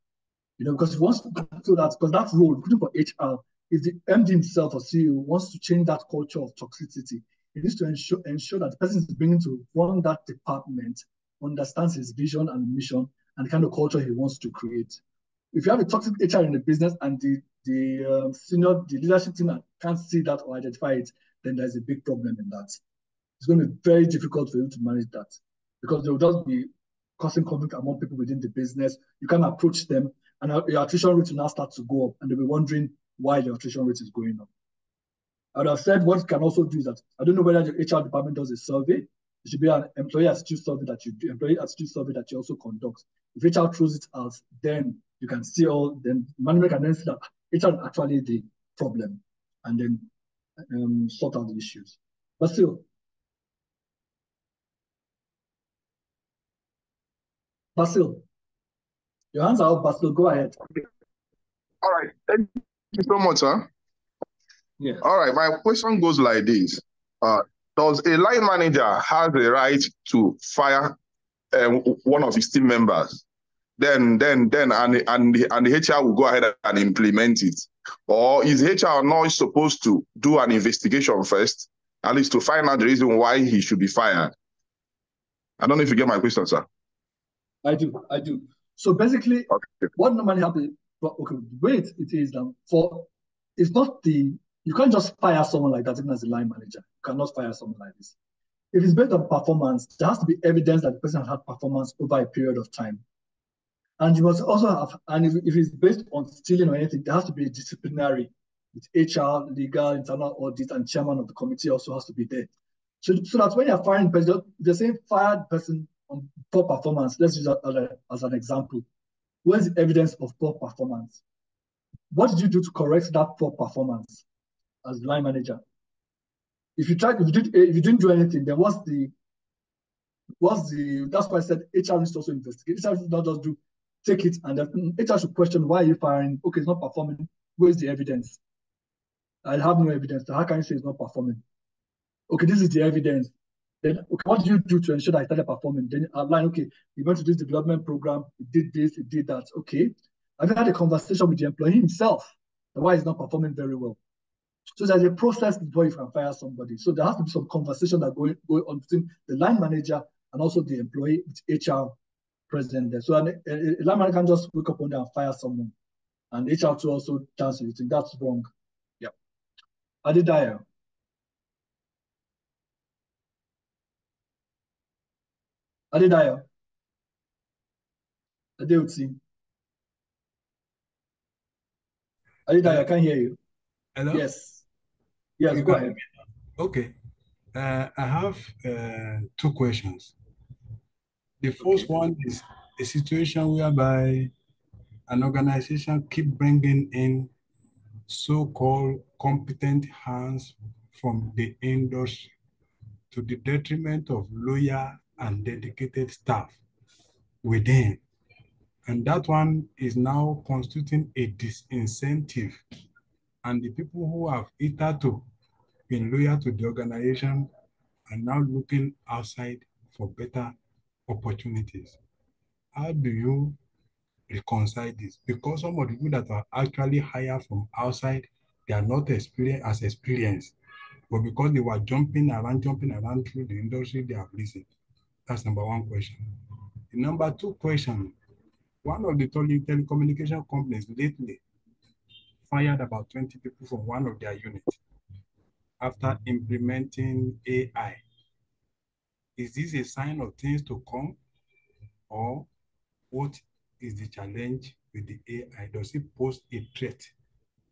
You know, because to do that, because that role, putting for HR if the MD himself or CEO wants to change that culture of toxicity, he needs to ensure, ensure that the person is bringing to run that department understands his vision and mission and the kind of culture he wants to create. If you have a toxic HR in the business and the, the um, senior, the leadership team can't see that or identify it, then there's a big problem in that. It's going to be very difficult for you to manage that because they will just be causing conflict among people within the business. You can approach them and your attrition rate will now start to go up and they'll be wondering why your attrition rate is going up. I would have said what you can also do is that I don't know whether the HR department does a survey. It should be an employee attitude survey that you do, employee attitude survey that you also conduct. If HR throws it out, then you can see all, then management can then see that HR is actually the problem and then um, sort out the issues. But still, Basil, your hands are up, Basil, go ahead. All right, thank you so much, sir. Yes. All right, my question goes like this. Uh, does a line manager have the right to fire um, one of his team members? Then, then, then, and and the, and the HR will go ahead and implement it. Or is HR not supposed to do an investigation first, at least to find out the reason why he should be fired? I don't know if you get my question, sir. I do, I do. So basically, okay. what normally happens, but okay, way it, is that for, it's not the, you can't just fire someone like that even as a line manager. You cannot fire someone like this. If it's based on performance, there has to be evidence that the person has had performance over a period of time. And you must also have, and if, if it's based on stealing or anything, there has to be disciplinary with HR, legal, internal audit, and chairman of the committee also has to be there. So, so that when you're firing person, the same fired person on poor performance, let's use that as, as an example. Where's the evidence of poor performance? What did you do to correct that poor performance as line manager? If you tried, if you did, eh, if you didn't do anything, then what's the, what's the? That's why I said HR needs to also investigate. HR should not just do take it and HR mm, should question why are you firing? Okay, it's not performing. Where's the evidence? I have no evidence. How can you say it's not performing? Okay, this is the evidence. Then, okay, what did you do to ensure that I started performing? Then uh, outline, okay, we went to this development program, it did this, it did that. Okay. I've had a conversation with the employee himself, why he's not performing very well. So there's a process before you can fire somebody. So there has to be some conversation that going, going on between the line manager and also the employee HR president there. So a, a line manager can just wake up one day and fire someone. And HR to also dance with it. That's wrong. Yeah. Adedayo. Adedayo. Adeoti. Adedayo, I can hear you. Hello? Yes. Yes, go ahead. Okay. Uh, I have uh, two questions. The first one is a situation whereby an organization keep bringing in so-called competent hands from the industry to the detriment of loyal and dedicated staff within. And that one is now constituting a disincentive. And the people who have hitherto been loyal to the organization are now looking outside for better opportunities. How do you reconcile this? Because some of the people that are actually hired from outside, they are not experienced as experienced. But because they were jumping around, jumping around through the industry, they have listened. That's number one question. The number two question, one of the tele telecommunication companies lately fired about 20 people from one of their units after implementing AI. Is this a sign of things to come? Or what is the challenge with the AI? Does it pose a threat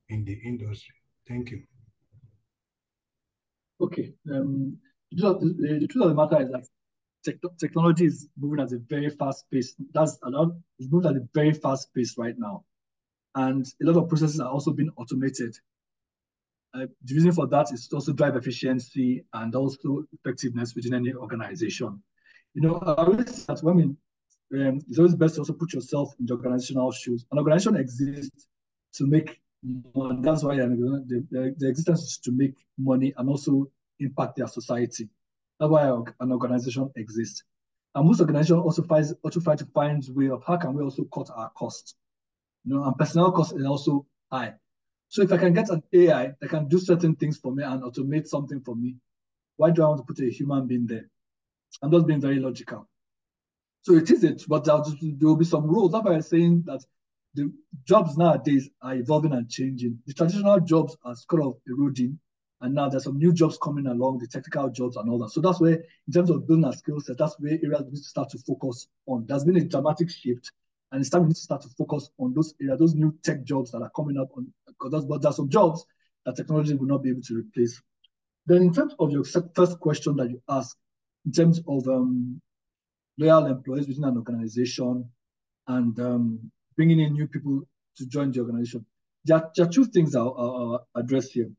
in the industry? Thank you. Okay. Um, the truth of the matter is that te technology is moving at a very fast pace. That's a lot, it's moving at a very fast pace right now. And a lot of processes are also being automated. Uh, the reason for that is to also drive efficiency and also effectiveness within any organization. You know, I always that we, um, it's always best to also put yourself in the organizational shoes. An organization exists to make money. That's why the, the, the existence is to make money and also impact their society. Why an organization exists. And most organizations also find also try to find way of how can we also cut our costs. You know, and personnel cost is also high. So if I can get an AI that can do certain things for me and automate something for me, why do I want to put a human being there? I'm just being very logical. So it is it, but there will be some rules. That's why I'm saying that the jobs nowadays are evolving and changing. The traditional jobs are sort of eroding and now there's some new jobs coming along, the technical jobs and all that. So that's where, in terms of building our skill set, that's where areas we need to start to focus on. There's been a dramatic shift, and it's time we need to start to focus on those areas, those new tech jobs that are coming up on, because but there's some jobs that technology will not be able to replace. Then in terms of your first question that you asked, in terms of um, loyal employees within an organization and um, bringing in new people to join the organization, there are, there are two things I'll, I'll address here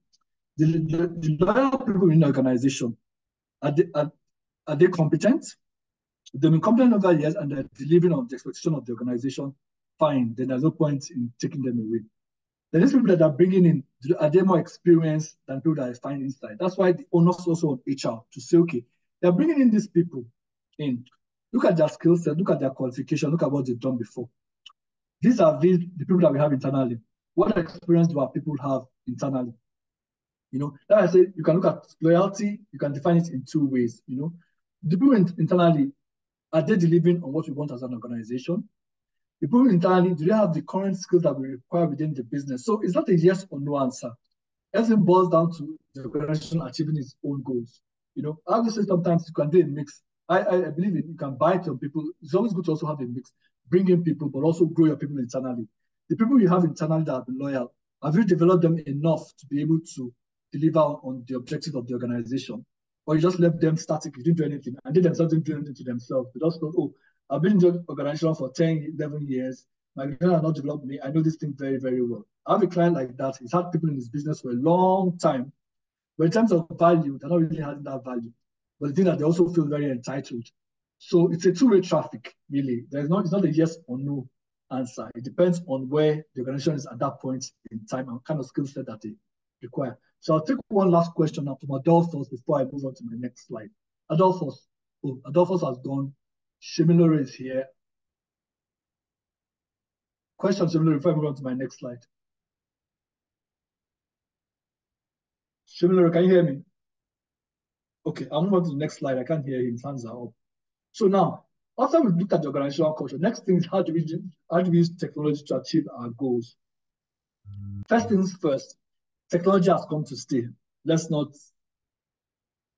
the, the, the loyal people in the organization, are they, are, are they competent? They've been competent over years and they're delivering on the expectation of the organization, fine, then there's no point in taking them away. Then these people that are bringing in, are they more experienced than people that I find inside? That's why the onus also on HR to say, okay, they're bringing in these people in. Look at their skill set, look at their qualification, look at what they've done before. These are the, the people that we have internally. what experience do our people have internally? You know, that I said you can look at loyalty, you can define it in two ways. You know, the people internally, are they delivering on what we want as an organization? The people internally, do they have the current skills that we require within the business? So it's not a yes or no answer. Everything boils down to the organization achieving its own goals. You know, I would say sometimes you can do a mix. I, I, believe it, you can buy your people. It's always good to also have a mix. Bring in people, but also grow your people internally. The people you have internally that are loyal, have you developed them enough to be able to deliver on the objective of the organization? Or you just left them static, you didn't do anything, and they themselves didn't do anything to themselves. They just thought, oh, I've been in the organization for 10, 11 years. My client has not developed me. I know this thing very, very well. I have a client like that. He's had people in his business for a long time. But in terms of value, they're not really having that value. But the thing that they also feel very entitled. So it's a two-way traffic, really. There's not, it's not a yes or no answer. It depends on where the organization is at that point in time and kind of skill set that they require. So I'll take one last question now from Adolphus before I move on to my next slide. Adolphus, oh, Adolphus has gone. Shimilore is here. Question, Shimilore, before I move on to my next slide. Shimilore, can you hear me? Okay, I'll move on to the next slide. I can't hear him. Hands are up. So now, after we've looked at the organizational culture, next thing is how do we how do we use technology to achieve our goals? First things first, technology has come to stay. Let's not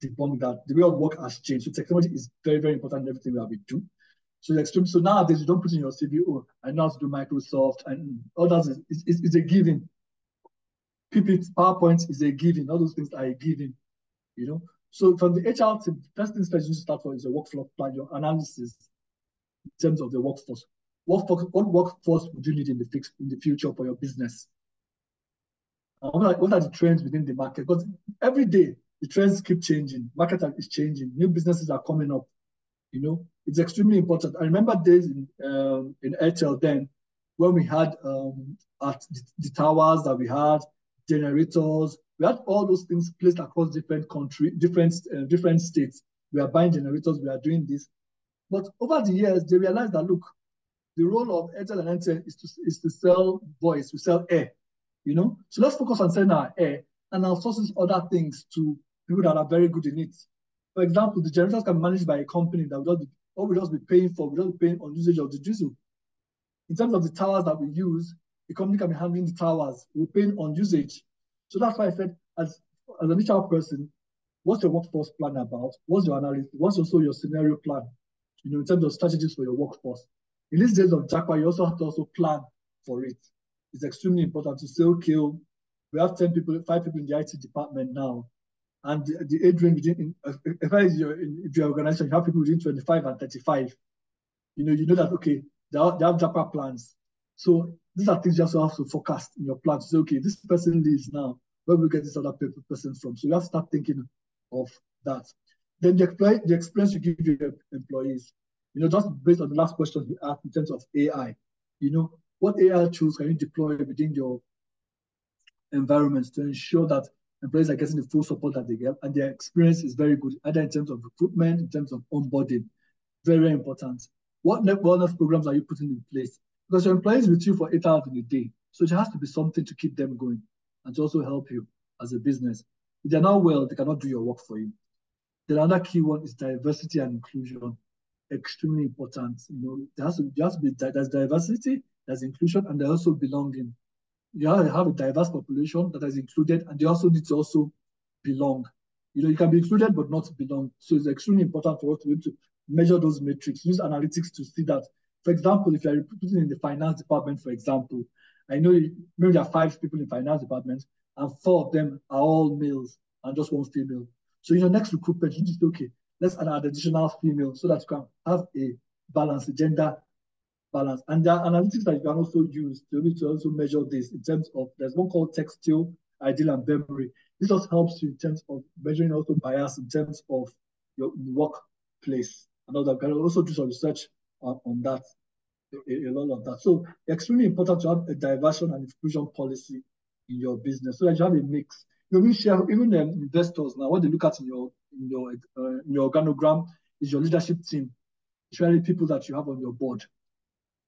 debunk that. The way of work has changed. So technology is very, very important in everything that we do. So the extreme. So nowadays you don't put in your CV, oh, I know how to do Microsoft and all that is it's, it's a given. PPT, PowerPoint is a given. All those things are a given. You know. So from the HR team, first things first you start for is your workflow plan, your analysis in terms of the workforce. What, what workforce would you need in the fix in the future for your business? What are the trends within the market? Because every day the trends keep changing. Market is changing. New businesses are coming up. You know, it's extremely important. I remember days in um, in Airtel then when we had um, at the, the, towers that we had generators. We had all those things placed across different country, different uh, different states. We are buying generators. We are doing this. But over the years, they realized that look, the role of Airtel and MTN is to is to sell voice, to sell air you know. So let's focus on selling our air and outsourcing other things to people that are very good in it. For example, the generators can be managed by a company that will just be, or we just be paying for, we just be paying on usage of the diesel. In terms of the towers that we use, the company can be handling the towers. We're paying on usage. So that's why I said, as, as an HR person, what's your workforce plan about? What's your analysis? What's also your scenario plan? You know, in terms of strategies for your workforce. In these days of Japa, you also have to also plan for it it's extremely important to say, okay, we have 10 people, five people in the IT department now. And the, the age range within, uh, if, I, if your organization, you have people between 25 and 35, you know, you know that, okay, they have, they have Japa plans. So these are things you also have to forecast in your plan to say, okay, this person leaves now, where will we get this other person from? So you have to start thinking of that. Then the, the experience you give your employees, you know, just based on the last question you asked in terms of AI, you know, what AI tools can you deploy within your environments to ensure that employees are getting the full support that they get and their experience is very good, either in terms of recruitment, in terms of onboarding. Very important. What wellness programs are you putting in place? Because your employees with you for eight hours in a day. So there has to be something to keep them going and to also help you as a business. If they're not well, they cannot do your work for you. The other key one is diversity and inclusion. Extremely important. You know, there has to, there has to be there's diversity, there's inclusion, and there's also belonging. You have, have a diverse population that is included, and they also need to also belong. You know, you can be included but not belong. So it's extremely important for us to to measure those metrics, use analytics to see that. For example, if you're recruiting in the finance department, for example, I know maybe there are five people in finance department, and four of them are all males and just one female. So in your next recruitment, you just okay, let's add an additional female so that you can have a balance, a gender balance. And there are analytics that you can also use to be to also measure this in terms of there's one called textual, ideal, and memory. This just helps you in terms of measuring also bias in terms of your workplace. And all that. Can also do some research on, on that, a, a, lot of that. So extremely important to have a diversion and inclusion policy in your business so that you have a mix. You know, we share even um, investors now. What they look at in your in your uh, in your organogram is your leadership team, especially people that you have on your board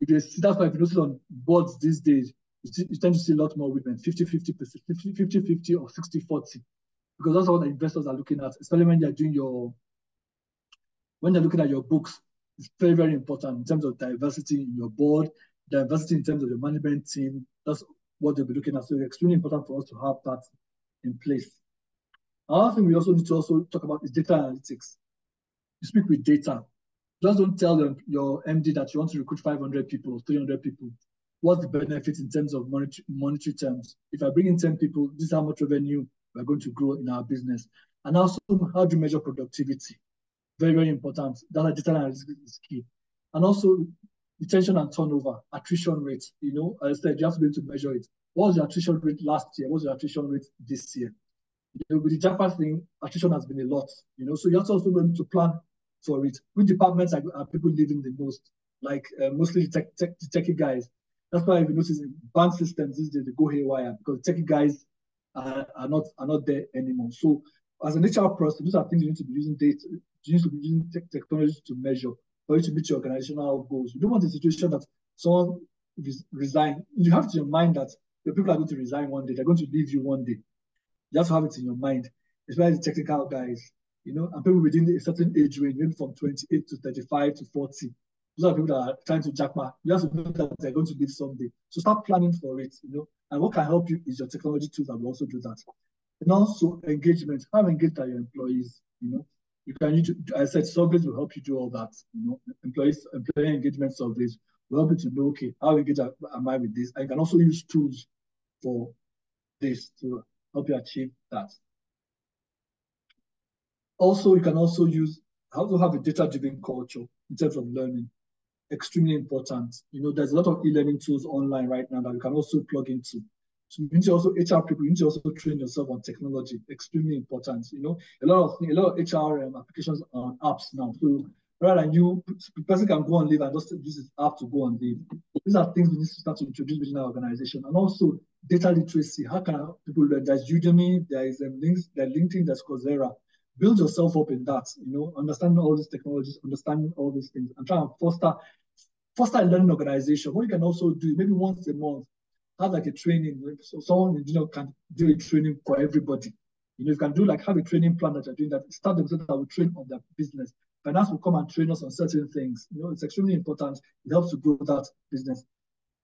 if you see that's why if you notice on boards these days, you, you tend to see a lot more women, 50 50 50 50 50 or 60 40. Because that's what the investors are looking at, especially when they're doing your when they're looking at your books, it's very, very important in terms of diversity in your board, diversity in terms of your management team. That's what they'll be looking at. So it's extremely important for us to have that in place. Another thing we also need to also talk about is data analytics. You speak with data. Just don't tell them your MD that you want to recruit 500 people 300 people. What's the benefit in terms of monetary, monetary terms? If I bring in 10 people, this is how much revenue we're going to grow in our business. And also, how do you measure productivity? Very, very important. Data data analytics is key. And also, retention and turnover, attrition rate. You know, as I said, you have to be able to measure it. What was your attrition rate last year? What was your attrition rate this year? You know, with the Japa thing, attrition has been a lot. You know, so you have to also be to plan for it. Which departments are, are people leaving the most? Like uh, mostly the tech, tech, the techie guys. That's why if you notice bank systems these days they go haywire because techie guys are, are not are not there anymore. So as an HR person, these are things you need to be using data, you need to be using te technology to measure for you to meet your organizational goals. You don't want a situation that someone res resign. You have to mind that the people are going to resign one day. They're going to leave you one day. You have to have it in your mind, especially the technical guys, you know, and people within a certain age range, maybe from 28 to 35 to 40. Those are people that are trying to Japa. You have to know that they're going to leave someday. So start planning for it, you know. And what can help you is your technology tools that will also do that. And also engagement. How engaged are your employees? You know, you can use, I said surveys will help you do all that. You know, employees, employee engagement surveys will help you to know, okay, how engaged am I with this? I can also use tools for this to help you achieve that. Also, you can also use how to have a data-driven culture in terms of learning. Extremely important. You know, there's a lot of e-learning tools online right now that you can also plug into. So you need to also HR people, you need to also train yourself on technology. Extremely important. You know, a lot of a lot of HR um, applications on apps now. So rather than you, person can go on leave and just use this app to go on leave. These are things we need to start to introduce within our organization. And also data literacy. How can people learn? There's Udemy, there is um, links, there's LinkedIn, there's Coursera. Build yourself up in that, you know, understanding all these technologies, understanding all these things, and try and foster foster a learning organization. What you can also do, maybe once a month, have like a training. So someone you know can do a training for everybody. You know, you can do like have a training plan that you're doing that. Start them so that will train on their business. Finance will come and train us on certain things. You know, it's extremely important. It helps to grow that business.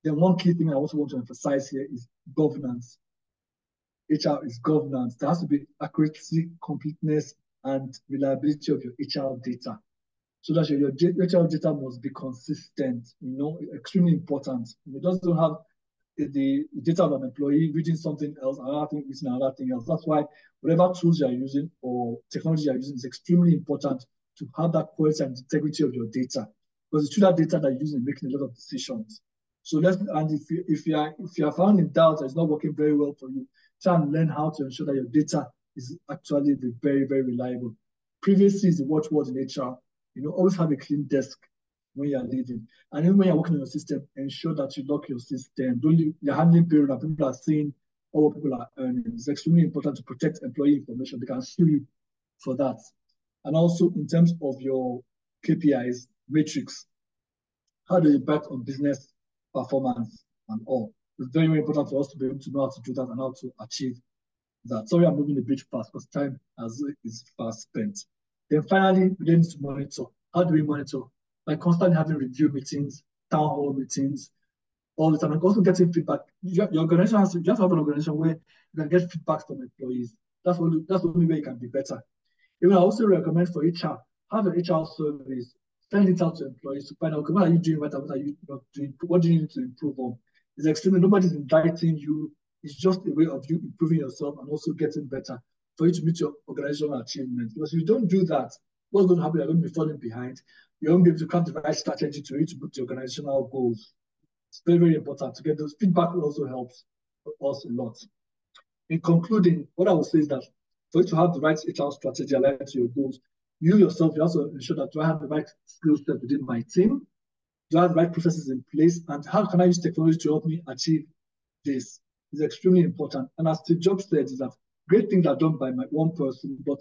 Then one key thing I also want to emphasize here is governance. HR is governance. There has to be accuracy, completeness, and reliability of your HR data. So that your, your HR data must be consistent, you know, extremely important. You just don't have the data of an employee reading something else, another thing reading another thing else. That's why whatever tools you are using or technology you are using is extremely important to have that quality and integrity of your data. Because it's through that data that you're using making a lot of decisions. So let's and if you if you are if you are found in doubt that it's not working very well for you, try and learn how to ensure that your data is actually the very, very reliable. Privacy is the watchword in HR. You know, always have a clean desk when you're leaving. And even when you're working on your system, ensure that you lock your system. Don't leave, you're handling period that people are seeing all what people are earning. It's extremely important to protect employee information. They can sue you for that. And also in terms of your KPIs, metrics, how do you impact on business performance and all? It's very, very important for us to be able to know how to do that and how to achieve that. Sorry, I'm moving a bit fast because time has, is fast spent. Then finally, we need to monitor. How do we monitor? By constantly having review meetings, town hall meetings, all the time, and also getting feedback. Your, organization has to, you have an organization where you can get feedback from employees. That's only that's the only way you can be better. Even I also recommend for HR, have an HR surveys, send it out to employees to find out okay, what are you doing better, what are you not doing, what do you need to improve on. It's extremely nobody's indicting you. It's just a way of you improving yourself and also getting better for you to meet your organizational achievements. Because if you don't do that, what's going to happen? You're going to be falling behind. You won't be able to come the right strategy to reach your organizational goals. It's very, very important to get those feedback also helps us a lot. In concluding, what I would say is that for you to have the right HR strategy aligned to your goals, you yourself, you also ensure that do I have the right skill set within my team? Do I have the right processes in place? And how can I use technology to help me achieve this? Is extremely important. And as the job said, is that great things are done by my one person, but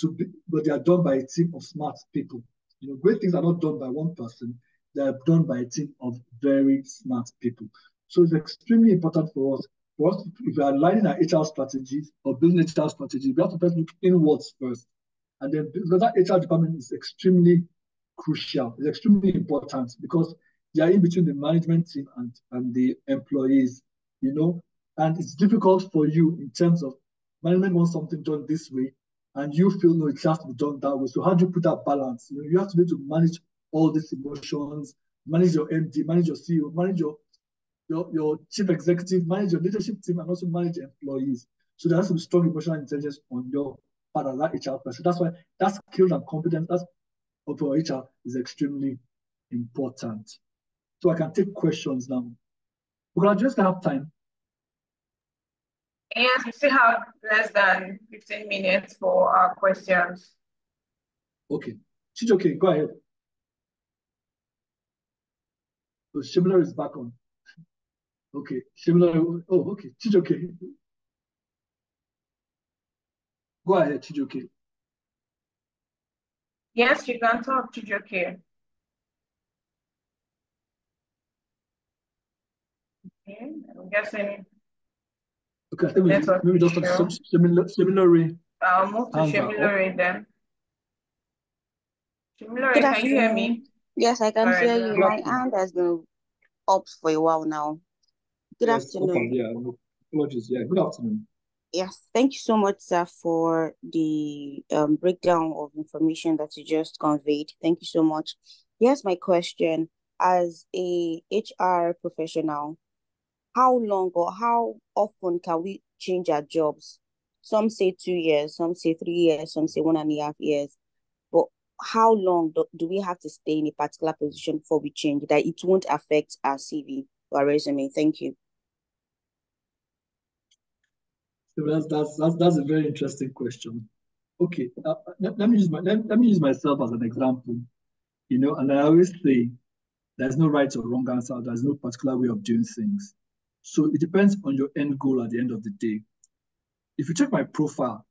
to be, but they are done by a team of smart people. You know, great things are not done by one person; they are done by a team of very smart people. So it's extremely important for us. For us, if we are aligning our HR strategies or building HR strategies, we have to first look inwards first. And then because that HR department is extremely crucial, it's extremely important because they are in between the management team and, and the employees, you know, and it's difficult for you in terms of management wants something done this way, and you feel no, it has to be done that way. So how do you put that balance? You know, you have to be able to manage all these emotions, manage your MD, manage your CEO, manage your your, your chief executive, manage your leadership team, and also manage employees. So there has to be strong emotional intelligence on your part as that HR person. That's why that skills and competence that's of your HR is extremely important. So I can take questions now. We're gonna just have time. Yes, we still have less than 15 minutes for our questions. Okay. okay. go ahead. So Shemilore is back on. Okay. Shemilore, oh, okay. okay. Go ahead, okay. Yes, you can talk, Chijoke. Okay, I'm guessing Okay, I think we, maybe just talk similar, similar I'll move to Shemilore then. Shemilore, can you hear me? Yes, I can hear you. My hand has been up for a while now. Good yes, afternoon. Okay, yeah, apologies. Yeah, good afternoon. Yes, thank you so much, sir, for the um, breakdown of information that you just conveyed. Thank you so much. Here's my question. As a HR professional, how long or how often can we change our jobs? Some say two years, some say three years, some say one and a half years. But how long do, do we have to stay in a particular position before we change that it won't affect our CV or our resume? Thank you. So that's that's that's, that's a very interesting question. Okay, uh, let, let, me use my let, let me use myself as an example. You know, and I always say there's no right or wrong answer. There's no particular way of doing things. So it depends on your end goal at the end of the day. If you check my profile,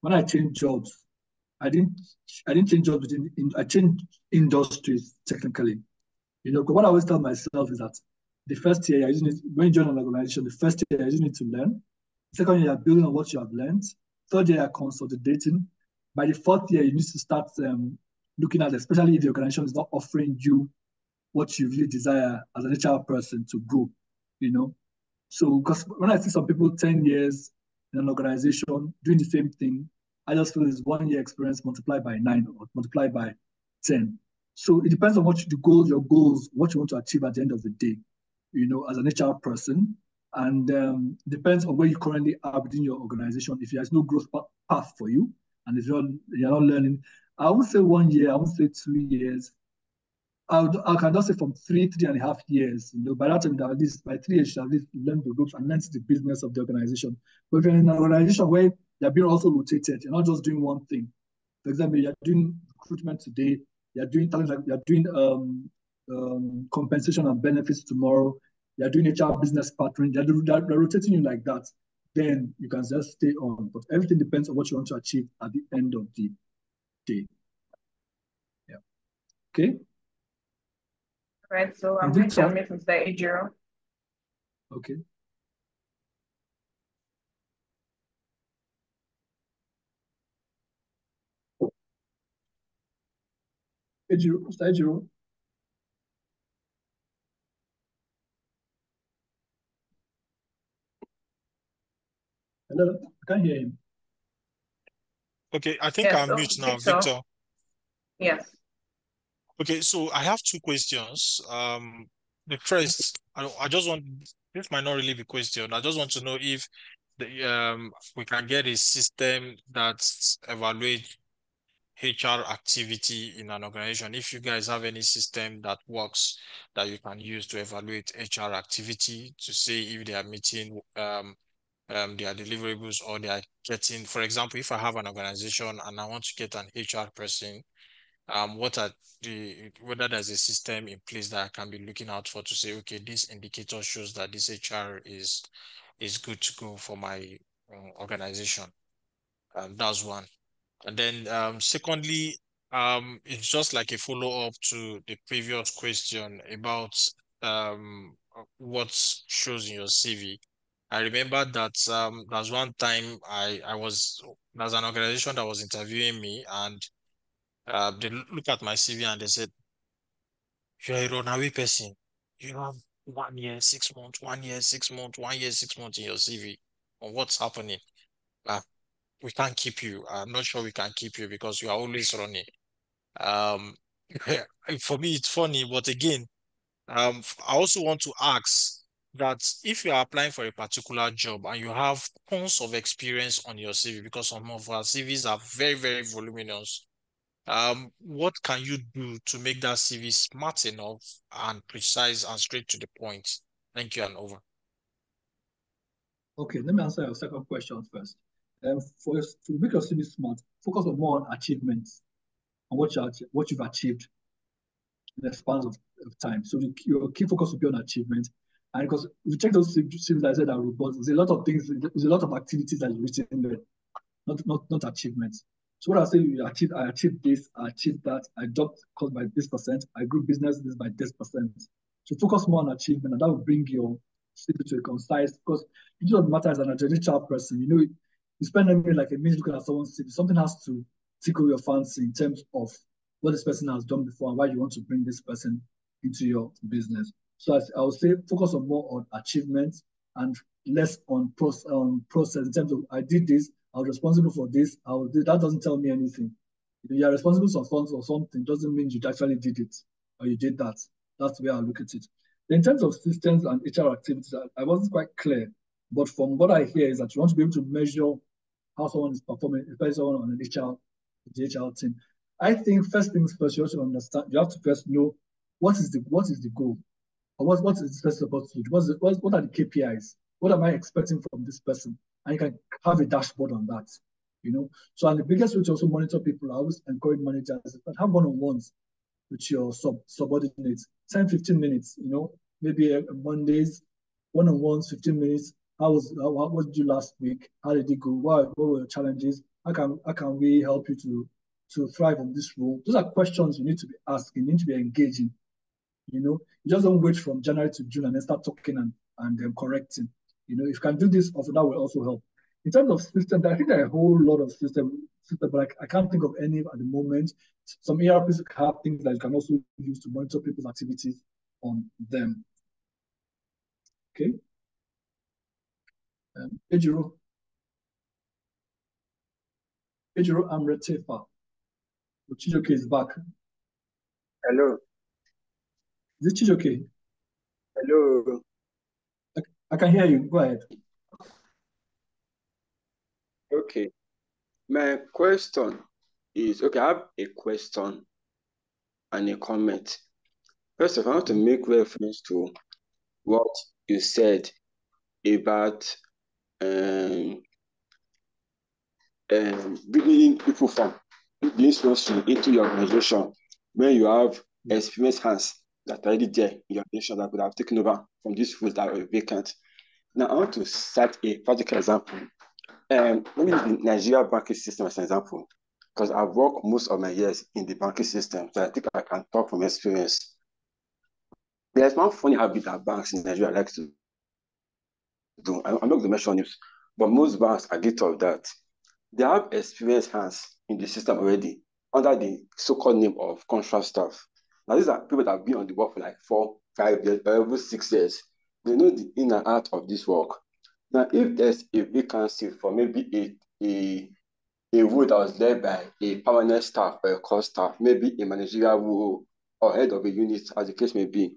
when I changed jobs, I didn't I didn't change jobs within in, I changed industries technically. You know, what I always tell myself is that the first year you need, when you join an organization, the first year you need to learn. Second year, you're building on what you have learned. Third year, you're consolidating. By the fourth year, you need to start um, looking at, especially if the organization is not offering you what you really desire as an HR person to grow, you know. So, because when I see some people 10 years in an organization doing the same thing, I just feel it's one year experience multiplied by nine or multiplied by 10. So it depends on what you, the goals, your goals, what you want to achieve at the end of the day, you know, as an HR person. And um, depends on where you currently are within your organization. If there's no growth path for you, and if you're, you're not learning, I would say one year, I would say two years, I, I can just say from three, three and a half years. You know, by that time, at least by three years, at least learn the ropes and learn the business of the organization. But if you're in an organization where you're being also rotated, you're not just doing one thing. For example, you're doing recruitment today, you're doing talent like you're doing um, um, compensation and benefits tomorrow, you're doing HR business partnering, they're, they're, they're rotating you like that. Then you can just stay on. But everything depends on what you want to achieve at the end of the day. Yeah. Okay. Right, so I'm going to submit Mr. Ejiro. Okay. Ejiro, Mr. Ejiro. Hello, I can't hear him. Okay, I think yes, I'm oh, mute now, Victor. So. Yes. Okay, so I have two questions. Um, the first, I, I just want this might not really be question. I just want to know if the, um we can get a system that evaluates HR activity in an organization. If you guys have any system that works that you can use to evaluate HR activity to see if they are meeting um, um, their deliverables or they are getting, for example, if I have an organization and I want to get an HR person um, what are the whether there's a system in place that I can be looking out for to say, okay, this indicator shows that this HR is is good to go for my uh, organization. Um, that's one. And then um, secondly, um, it's just like a follow up to the previous question about um, what shows in your CV. I remember that um, there's one time I, I was, there's an organization that was interviewing me and uh, they look at my CV and they said, you're a runaway person. You have one year, six months, one year, six months, one year, six months in your CV on what's happening. Uh, we can't keep you. I'm not sure we can keep you because you are always running. Um, <laughs> for me, it's funny, but again, um, I also want to ask that if you are applying for a particular job and you have tons of experience on your CV, because some of our CVs are very, very voluminous, um, what can you do to make that CV smart enough and precise and straight to the point? Thank you and over. Okay, let me answer your second question first. Um, for to make your CV smart, focus on more on achievements and what you what you've achieved in the span of, of time. So the, your key focus will be on achievement. And because if you check those CVs I said are robust, there's a lot of things, there's a lot of activities that is written there, not not not achievements. So what I say, you achieve, I achieved this, I achieved that, I dropped cost by this percent, I grew business this by this percent. So focus more on achievement, and that will bring your CV to a concise. Because it doesn't matter as an HR person, you know, you spend maybe like a minute looking at someone's CV, something has to tickle your fancy in terms of what this person has done before and why you want to bring this person into your business. So I, I would say focus on more on achievements and less on, process, on process in terms of I did this, I was responsible for this, I was, that doesn't tell me anything. You are responsible for funds or something, doesn't mean you actually did it or you did that. That's the way I look at it. In terms of systems and HR activities, I, I wasn't quite clear, but from what I hear is that you want to be able to measure how someone is performing, especially someone on an HR, the HR team. I think first things first, you have to understand, you have to first know what is the what is the goal? Or what, what is this person supposed to do? What's the, what, what are the KPIs? What am I expecting from this person? And you can have a dashboard on that. You know, so and the biggest way to also monitor people, I always encourage managers to have one-on-ones with your sub subordinates, 10, 15 minutes, you know, maybe uh, Mondays, one-on-ones, 15 minutes. How was how, what did you last week? How did it go? What, what were the challenges? How can how can we help you to to thrive in this role? Those are questions you need to be asking, you need to be engaging. You know, you just don't wait from January to June and then start talking and, and um, correcting. You know, if you can do this, also that will also help. In terms of systems, I think there are a whole lot of systems, system, but I, I can't think of any at the moment. Some ERPs have things that you can also use to monitor people's activities on them. Okay. Um, Ejiro. Ejiro Amretefa. Chijoke is back. Hello. Is it Chijoke? Hello. I, can hear you. Go ahead. Okay. My question is okay, I have a question and a comment. First of all, I want to make reference to what you said about um, um, bringing people from this industry into your organization when you have experienced hands that already there in your organization that could have taken over from these roles that are vacant. Now, I want to cite a practical example. Um, let me use the Nigeria banking system as an example, because I've worked most of my years in the banking system, so I think I can talk from experience. There's one funny habit that banks in Nigeria like to do. I'm not going to mention names, but most banks are guilty of that. They have experienced hands in the system already under the so-called name of contract staff. Now, these are people that have been on the work for like four, five years, or six years. They know the in and out of this work. Now, if there's a vacancy for maybe a, a, a role that was led by a permanent staff or a core staff, maybe a managerial role or head of a unit, as the case may be,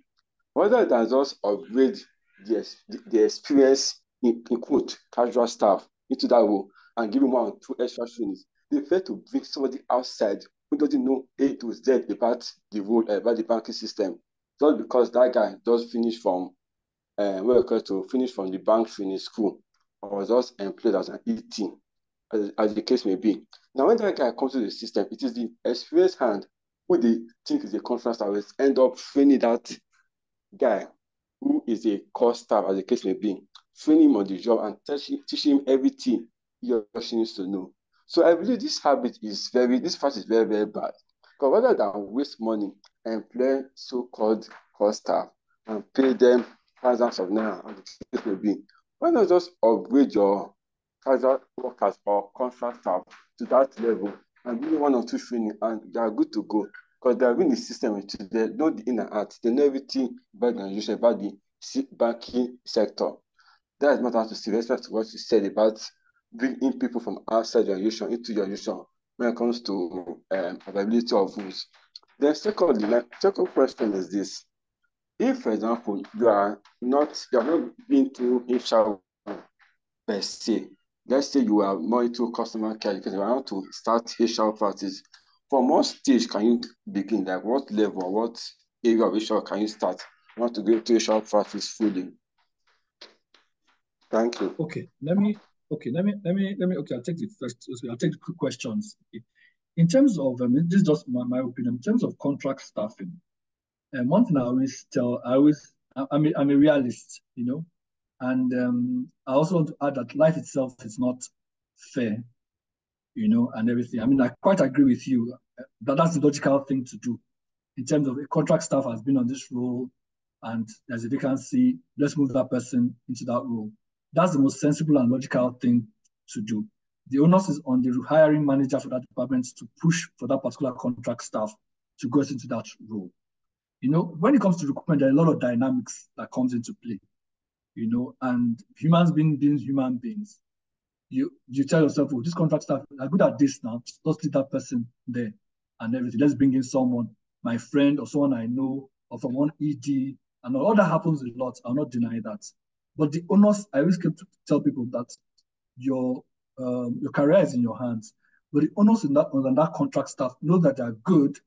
rather than just upgrade the, the experience in, in quote casual staff into that role and give him one or two extra trainings, they prefer to bring somebody outside who doesn't know A to Z about the role, about the banking system, just because that guy just finished from uh, well, to finish from the bank finish school or just employed as an ET, as, as the case may be. Now, when that guy comes to the system, it is the experienced hand who they think is a that will end up training that guy who is a core staff, as the case may be, training him on the job and teach, teach him everything he or she needs to know. So I believe this habit is very, this fact is very, very bad. Because rather than waste money, and employ so-called core staff and pay them thousands of naira, or the case may be. Why not just upgrade your casual workers or contract staff to that level and give one or two training and they are good to go because they are in the system they know the in and out, they know everything about the organization, about the banking sector. That is not how to see respect to what you said about bringing people from outside your organization into your organization when it comes to um, availability of rules. Then secondly, like, second question is this. If, for example, you are not, you are not into HR per se, let's say you are more into customer care because you want to start HR practice, from what stage can you begin? Like what level, what area of HR can you start? You want to go to HR practice fully? Thank you. Okay, let me okay, let me let me let me okay, I'll take the first I'll take the questions. In terms of I mean, this is just my, my opinion, in terms of contract staffing, and um, one thing I always tell, I always I'm a, I'm a realist, you know, and um, I also want to add that life itself is not fair, you know, and everything. I mean, I quite agree with you that that's the logical thing to do in terms of a contract staff has been on this role and there's a vacancy, let's move that person into that role. That's the most sensible and logical thing to do. The onus is on the hiring manager for that department to push for that particular contract staff to go into that role. You know, when it comes to recruitment, there are a lot of dynamics that comes into play. You know, and humans being being human beings, you you tell yourself, oh, this contract staff are good at this now. Let's leave that person there and everything. Let's bring in someone, my friend or someone I know, or from one ED, and all that happens a lot. I'll not deny that. But the onus, I always keep to tell people that your um, your career is in your hands. But the onus in that on that contract staff know that they are good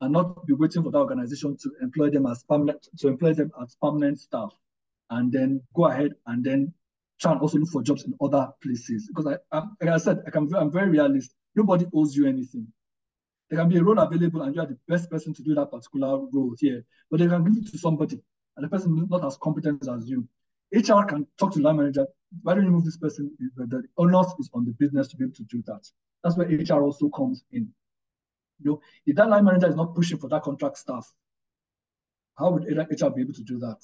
and not be waiting for that organization to employ them as permanent to employ them as permanent staff and then go ahead and then try and also look for jobs in other places. Because I, I like I said, I can I'm very realist. Nobody owes you anything. There can be a role available and you are the best person to do that particular role here, but they can give it to somebody and the person is not as competent as you. HR can talk to the line manager. Why don't you move this person? The onus is on the business to be able to do that. That's where HR also comes in. You know, if that line manager is not pushing for that contract staff, how would HR be able to do that?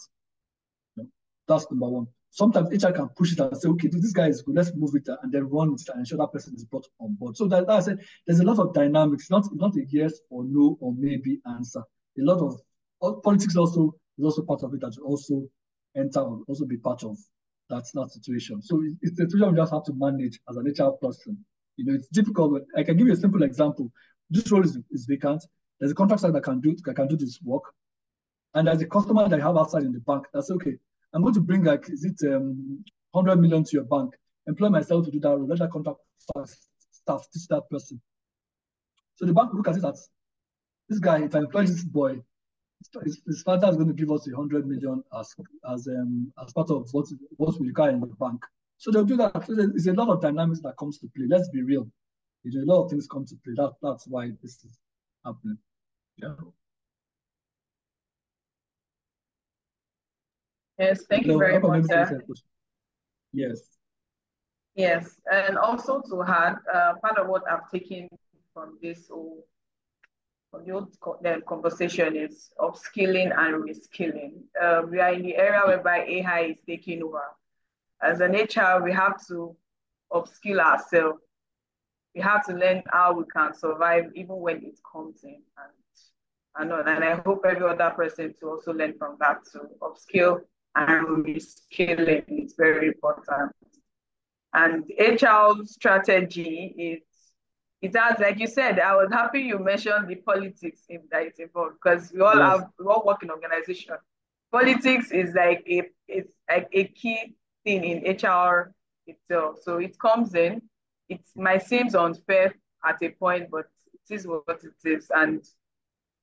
You know, that's number one. Sometimes HR can push it and say, okay, this guy is good, let's move it and then run it and ensure that person is brought on board. So that, that I said, there's a lot of dynamics, not, not a yes or no or maybe answer. A lot of politics also is also part of it that also enter also be part of that, that situation. So it's a situation we just have to manage as an HR person. You know, it's difficult. But I can give you a simple example. This role is, is vacant. There's a contractor that can do that can do this work. And there's a customer that I have outside in the bank that's okay. I'm going to bring like, is it um, 100 million to your bank, employ myself to do that let that contract staff teach that person. So the bank look at it as this guy, if I employ this boy, his, his father is going to give us a hundred million as as um as part of what what we require in the bank. So they'll do that. So there's a lot of dynamics that comes to play. Let's be real. There's a lot of things come to play. That that's why this is happening. Yeah. Yes, thank you very much. Yes. Yes, and also to add, uh, part of what I've taken from this whole the conversation is upskilling and reskilling. Uh, we are in the area whereby AI is taking over. As an HR, we have to upskill ourselves. We have to learn how we can survive even when it comes in. And, and, and I hope every other person to also learn from that to upskill and reskilling is very important. And HR strategy is it has, like you said, I was happy you mentioned the politics in, that is involved because we all yes. have we all work in organization. Politics is like a it's like a key thing in HR itself. So it comes in. It might seem unfair at a point, but it is what it is. And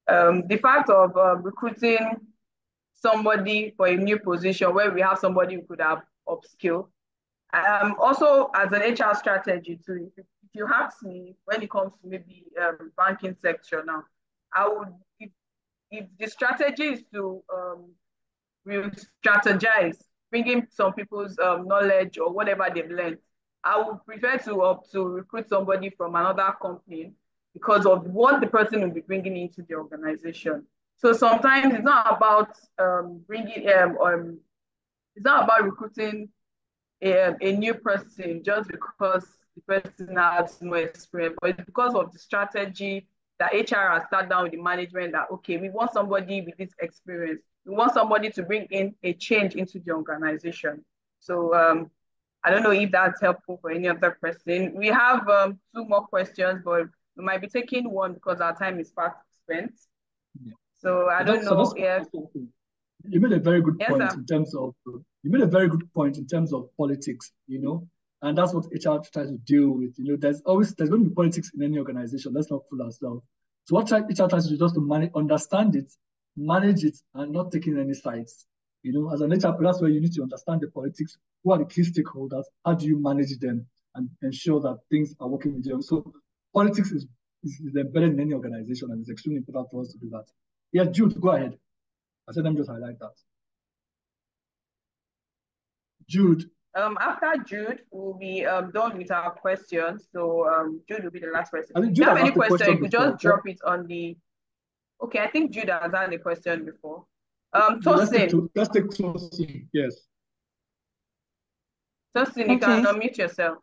um, the fact of uh, recruiting somebody for a new position where we have somebody who could have upskill. Um, also, as an HR strategy too, if you ask me, when it comes to maybe um, banking sector now, I would, if, if the strategy is to um, strategize, bringing some people's um, knowledge or whatever they've learned, I would prefer to uh, to recruit somebody from another company because of what the person will be bringing into the organization. So sometimes it's not about um, bringing um, um, it's not about recruiting a, a new person just because the person has more experience, but it's because of the strategy that HR has sat down with the management that, okay, we want somebody with this experience. We want somebody to bring in a change into the organization. So um, I don't know if that's helpful for any other person. We have um, two more questions, but we might be taking one because our time is fast spent. Yeah. So I don't know so if you made a very good yes, point sir. in terms of you made a very good point in terms of politics, you know, and that's what HR tries to deal with. You know, there's always there's going to be politics in any organization. Let's not fool ourselves. So what HR tries to do is just to manage, understand it, manage it, and not taking any sides. You know, as an HR, that's where you need to understand the politics. Who are the key stakeholders? How do you manage them and ensure that things are working with them? So politics is, is, is embedded in any organization, and it's extremely important for us to do that. Yeah, Jude, go ahead. I said, I'm just highlight that. Jude. Um, after Jude, we'll be um, done with our questions. So um, Jude will be the last person. I think Jude if you have any question, question, you could just drop it on the. Okay, I think Jude has had a question before. Um, Tosin. Let's take Tosin. Yes. Tosin, you okay. can unmute yourself.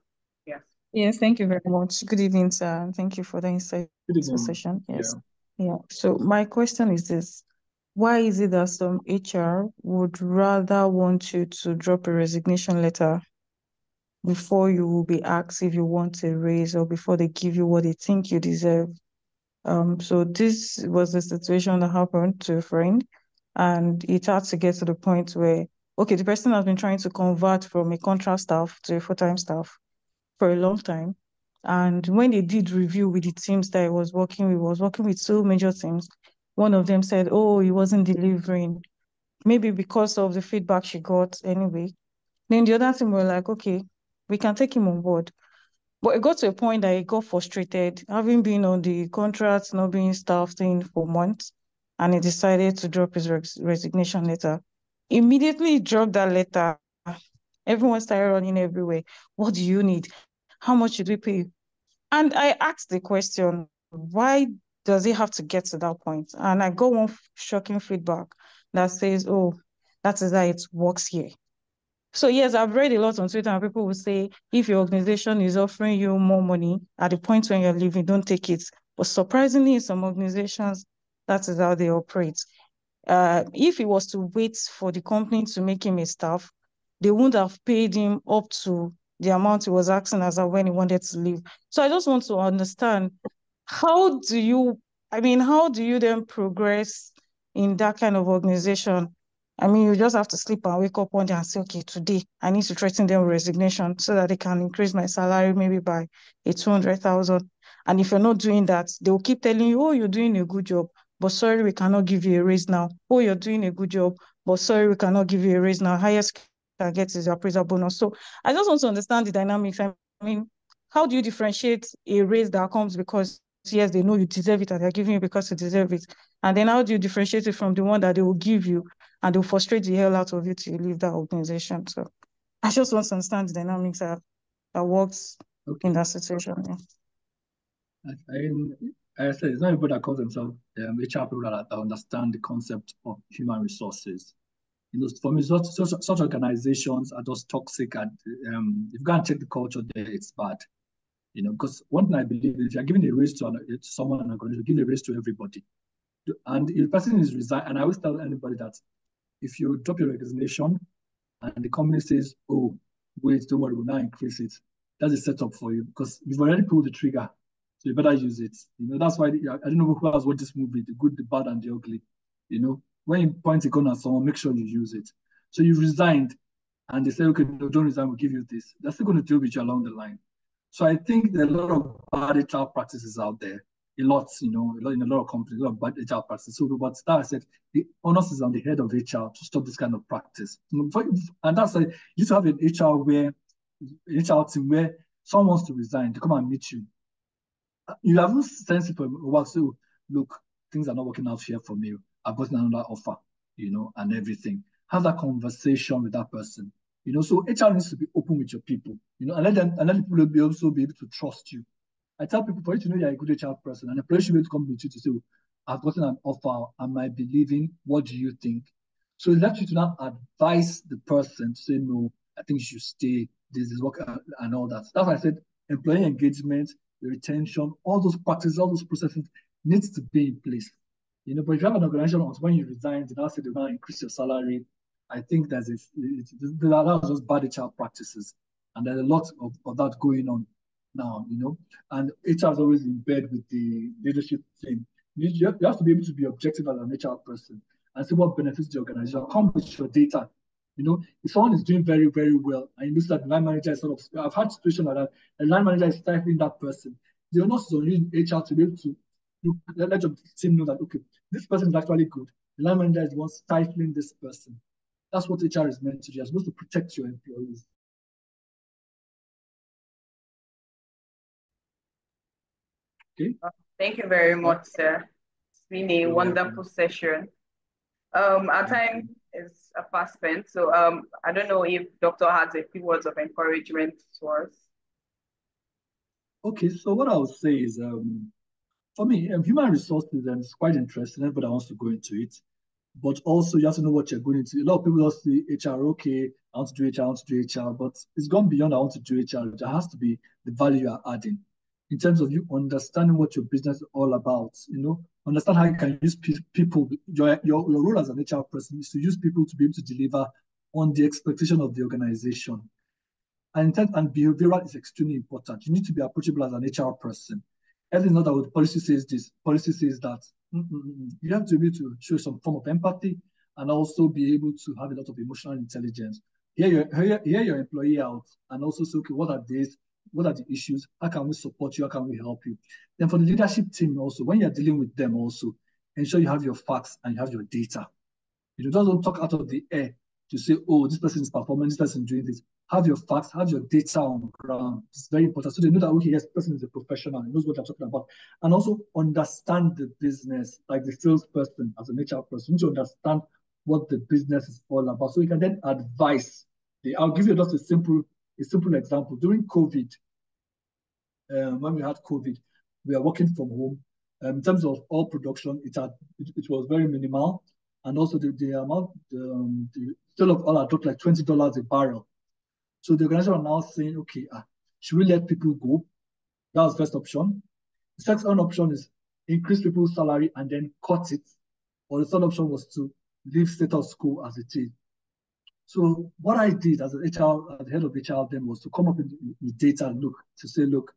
Yes. Yes, thank you very much. Good evening, sir. Thank you for the insight session. Yes. Yeah. yeah. So my question is this why is it that some HR would rather want you to drop a resignation letter before you will be asked if you want a raise or before they give you what they think you deserve? Um, so this was the situation that happened to a friend, and it had to get to the point where okay, the person has been trying to convert from a contract staff to a full-time staff for a long time. And when they did review with the teams that I was working with, was working with two major teams, one of them said, oh, he wasn't delivering, maybe because of the feedback she got anyway. Then the other team were like, okay, we can take him on board. But it got to a point that he got frustrated, having been on the contract, not being staffed in for months, and he decided to drop his res resignation letter. Immediately he dropped that letter. Everyone started running everywhere. What do you need? How much should we pay? And I asked the question, why does it have to get to that point? And I got one shocking feedback that says, oh, that is how it works here. So yes, I've read a lot on Twitter and people will say, if your organization is offering you more money at the point when you're leaving, don't take it. But surprisingly, in some organizations, that is how they operate. Uh, if he was to wait for the company to make him a staff, they wouldn't have paid him up to the amount he was asking as when he wanted to leave. So I just want to understand how do you i mean how do you then progress in that kind of organization? I mean you just have to sleep and wake up one day and say okay today i need to threaten them with resignation so that they can increase my salary maybe by a 200000 and if you're not doing that they will keep telling you oh you're doing a good job but sorry we cannot give you a raise now. Oh you're doing a good job but sorry we cannot give you a raise now. Highest can get is your appraisal bonus. So i just want to understand the dynamics. I mean how do you differentiate a raise that comes because yes, they know you deserve it and they're giving you because you deserve it. And then how do you differentiate it from the one that they will give you and they'll frustrate the hell out of you to leave that organization? So I just want to understand the dynamics that, that works okay. in that situation. Yeah. I, I said it's not people that call themselves um, HR people that, that understand the concept of human resources. You know, for me, such, such, such organizations are just toxic, and um, if you go and check the culture there, it's bad. You know, because one thing I believe is you're giving a raise to, eh, to someone going to give a raise to everybody. And if the person is resign, and I always tell anybody that if you drop your resignation and the company says, oh, wait, don't worry, we'll now increase it, that's a setup for you because you've already pulled the trigger. So you better use it. You know, that's why I don't know who has watched this movie, The Good, the Bad, and the Ugly. You know, when you point a gun at someone, make sure you use it. So you've resigned and they say, okay, no, don't resign, we'll give you this. They're still going to deal with you along the line. So I think there are a lot of bad HR practices out there. A lot, you know, a lot, in a lot of companies, a lot of bad HR practices. So, but that said, the onus is on the head of HR to stop this kind of practice. And that's why you to have an HR where HR team where someone wants to resign to come and meet you. You haven't sensed it for a while. So, look, things are not working out here for me. I've gotten another offer, you know, and everything. Have that conversation with that person. You know, so HR needs to be open with your people, you know, and let them and let people be also be able to trust you. I tell people for you to know you're a good HR person, and a employee should be able to come with you to say, I've gotten an offer, am I believing? What do you think? So it's you to now advise the person to say, no, I think you should stay, this is work uh, and all that. That's why I said employee engagement, retention, all those practices, all those processes needs to be in place. You know, but if you have an organization when you resign, they now say they want to increase your salary, I think there's a, it, it, that was just bad HR practices. And there's a lot of, of that going on now, you know. And HR is always in bed with the leadership team. You, you, have, to be able to be objective as an HR person and see what benefits the organization. Come with your data. You know, if someone is doing very, very well, and you notice that line manager is sort of, I've had situations like that, the line manager is stifling that person. The onus is on HR to be able to let your team know that, okay, this person is actually good. The line manager is the one stifling this person. That's what HR is meant to do. You're supposed to protect your employees. Okay. Thank you very much, sir. It's been a wonderful session. Um, our time is a fast spent, so um, I don't know if Doctor has a few words of encouragement to us. Okay, so what I'll say is, um, for me, um, human resources and it's quite interesting. Everybody wants to go into it, but also you have to know what you're going into. A lot of people just see HR, okay, I want to do HR, I want to do HR, but it's gone beyond I want to do HR. There has to be the value you are adding in terms of you understanding what your business is all about. You know, understand how you can use pe people. Your, your your role as an HR person is to use people to be able to deliver on the expectation of the organization. And intent and behavioral is extremely important. You need to be approachable as an HR person. Everything not that policy says this, policy says that. Mm -mm. You have to be able to show some form of empathy and also be able to have a lot of emotional intelligence. Hear your, hear, hear your employee out and also say, okay, what are these? What are the issues? How can we support you? How can we help you? Then for the leadership team also, when you're dealing with them also, ensure you have your facts and you have your data. You don't talk out of the air to say, oh, this person is performing, this person is doing this. Have your facts, have your data on ground. It's very important. So they know that, okay, yes, person is a professional, he knows what they're talking about. And also understand the business, like the salesperson as an HR person, to understand what the business is all about. So you can then advise. I'll give you just a simple a simple example. During COVID, um, when we had COVID, we are working from home. Um, in terms of oil production, it had it, it was very minimal, and also the, the amount um, the sale of oil had dropped like twenty dollars a barrel. So the organization are now saying, okay, uh, should we let people go? That was first option. The second option is increase people's salary and then cut it. Or the third option was to leave state status quo as it is. So what I did as an HR, as the head of HR then was to come up with, with data look to say, look,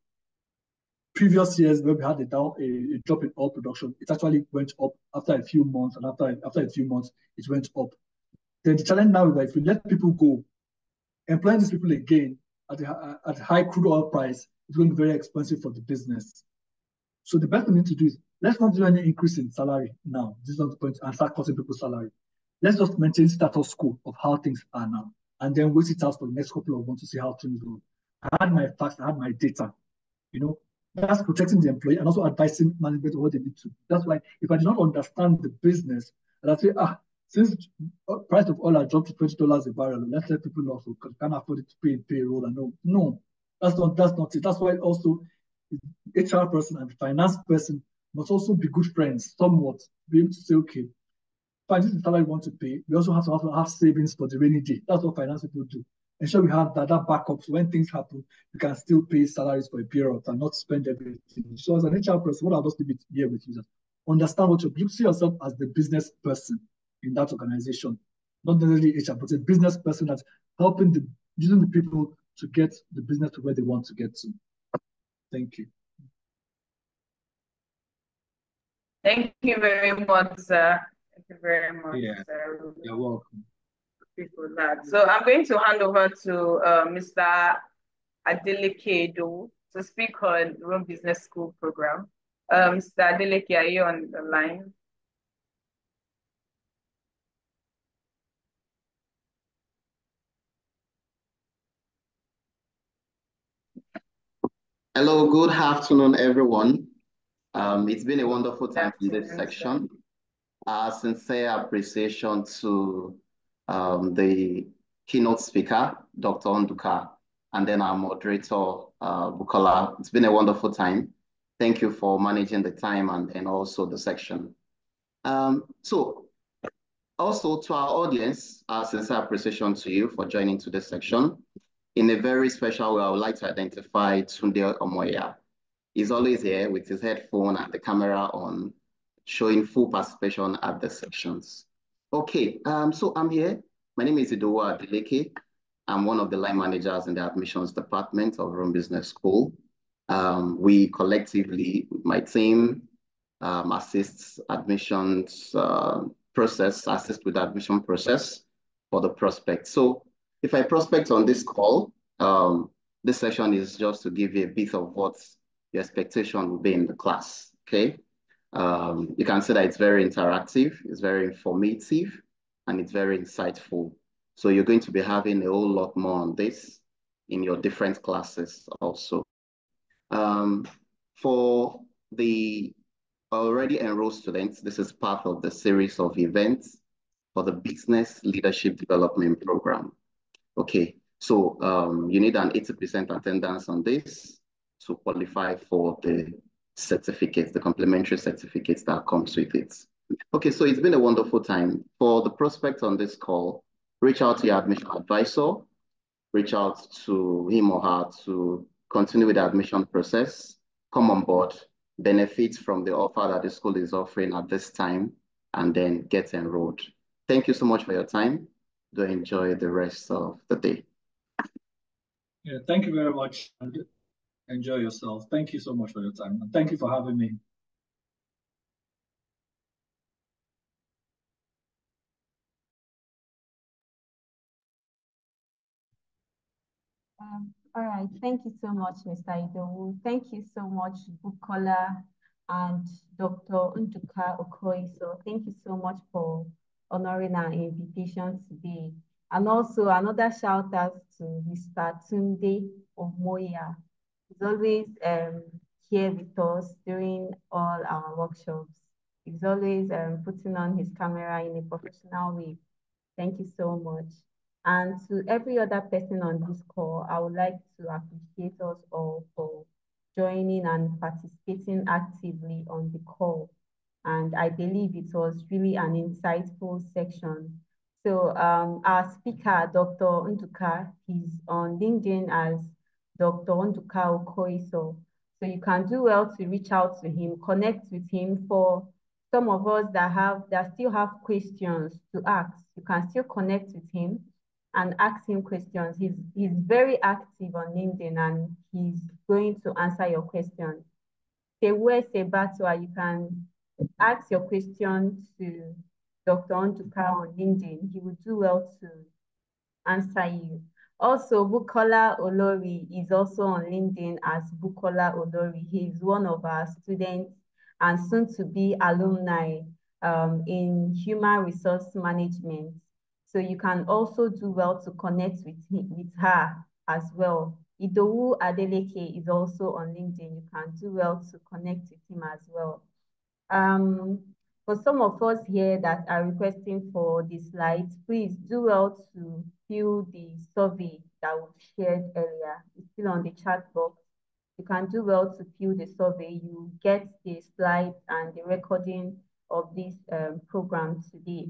previous years when we had a down a, a, drop in oil production, it actually went up after a few months, and after after a few months, it went up. Then the challenge now is that if we let people go, employing these people again at a, at high crude oil price is going to be very expensive for the business. So the best thing to do is let's not do any increase in salary now. This is not the point, and start cutting people's salary. Let's just maintain status quo of how things are now, and then wait it out for the next couple of months to see how things go. I had my facts, I had my data. You know, that's protecting the employee and also advising management what they need to. Do. That's why if I do not understand the business, and I say, ah, since price of oil has dropped to twenty dollars a barrel, let's let people know so can't afford it to pay payroll and no, no, that's not that's not it. That's why also HR person and finance person must also be good friends somewhat, be able to say, okay, fine, this is the salary we want to pay. We also have to have, have savings for the rainy day. That's what finance people do. Ensure we have that, that backup. So when things happen, we can still pay salaries for a period and not spend everything. So as an HR person, what I'll just leave it here with you is understand what you see yourself as the business person in that organization, not necessarily HR, but a business person that's helping the using the people to get the business to where they want to get to. Thank you. Thank you very much, sir. Thank you very much. Yeah, sir. you're welcome. That. So I'm going to hand over to uh, Mr. Adeleke Edo to speak on Rome Business School program. Um, Mr. Adeleke, are you on the line? Hello, good afternoon, everyone. Um, it's been a wonderful time in this section. Uh, sincere appreciation to um, the keynote speaker, Dr. Onduka, and then our moderator, uh, Bukola. It's been a wonderful time. Thank you for managing the time and, and also the section. Um, so Also, to our audience, our sincere appreciation to you for joining to this section. In a very special way, I would like to identify Tunde Omoya. He's always here with his headphone and the camera on, showing full participation at the sessions. Okay, um, so I'm here. My name is Idowu Adeleke. I'm one of the line managers in the admissions department of Rome Business School. Um, we collectively, my team, um, assists admissions uh, process, assist with admission process for the prospect. So if I prospect on this call, um, this session is just to give you a bit of what your expectation will be in the class, okay? Um, you can see that it's very interactive, it's very informative, and it's very insightful. So you're going to be having a whole lot more on this in your different classes also. Um, for the already enrolled students, this is part of the series of events for the Business Leadership Development Program. Okay, so um, you need an 80% attendance on this to qualify for the certificates, the complimentary certificates that comes with it. Okay, so it's been a wonderful time. For the prospects on this call, reach out to your admission advisor, reach out to him or her to continue with the admission process, come on board, benefit from the offer that the school is offering at this time, and then get enrolled. Thank you so much for your time. Do enjoy the rest of the day. Yeah, thank you very much. Enjoy yourself. Thank you so much for your time. And thank you for having me. Um, all right, thank you so much, Mr. Idowu. Thank you so much, Bukola and Dr. Nduka Okoye. So thank you so much for honoring our invitation today. And also another shout out to Mr. Tunde Omoya. He's always um, here with us during all our workshops. He's always um, putting on his camera in a professional way. Thank you so much. And to every other person on this call, I would like to appreciate us all for joining and participating actively on the call. And I believe it was really an insightful section. So um, our speaker, Dr. Nduka, is on LinkedIn as Dr. Nduka Okoiso. So you can do well to reach out to him, connect with him for some of us that have that still have questions to ask. You can still connect with him and ask him questions. He's, he's very active on LinkedIn and he's going to answer your questions. Sewe Sebatua, you can ask your question to Dr. Onduka on LinkedIn. He would do well to answer you. Also, Bukola Olori is also on LinkedIn as Bukola Olori. He is one of our students and soon to be alumni um, in human resource management. So you can also do well to connect with, him, with her as well. Idowu Adeleke is also on LinkedIn. You can do well to connect with him as well. Um, for some of us here that are requesting for the slides, please do well to fill the survey that was shared earlier. It's still on the chat box. You can do well to fill the survey. You get the slides and the recording of this um, program today.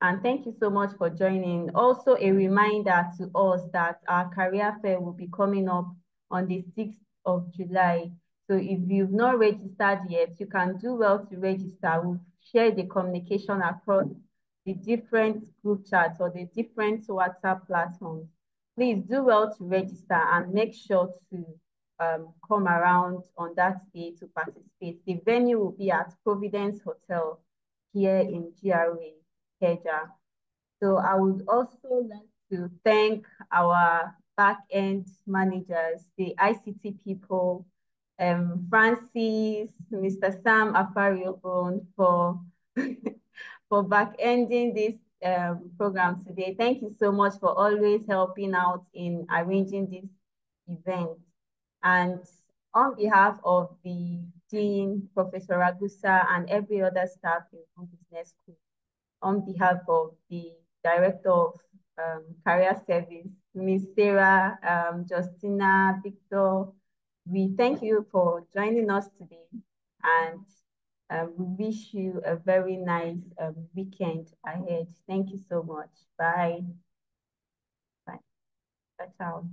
And thank you so much for joining. Also, a reminder to us that our career fair will be coming up on the 6th of July. So if you've not registered yet, you can do well to register. We'll share the communication across the different group chats or the different WhatsApp platforms. Please do well to register and make sure to um, come around on that day to participate. The venue will be at Providence Hotel here in GRA. Ikeja. So I would also like to thank our back-end managers, the ICT people, um, Francis, Mr. Sam Afariobon for, <laughs> for back-ending this um, program today. Thank you so much for always helping out in arranging this event. And on behalf of the Dean, Professor Ragusa, and every other staff in Business School, on behalf of the Director of um, Career Service, Ms. Sarah, um, Justina, Victor, we thank you for joining us today and Um, we wish you a very nice um, weekend ahead. Thank you so much. Bye. Bye. Ciao.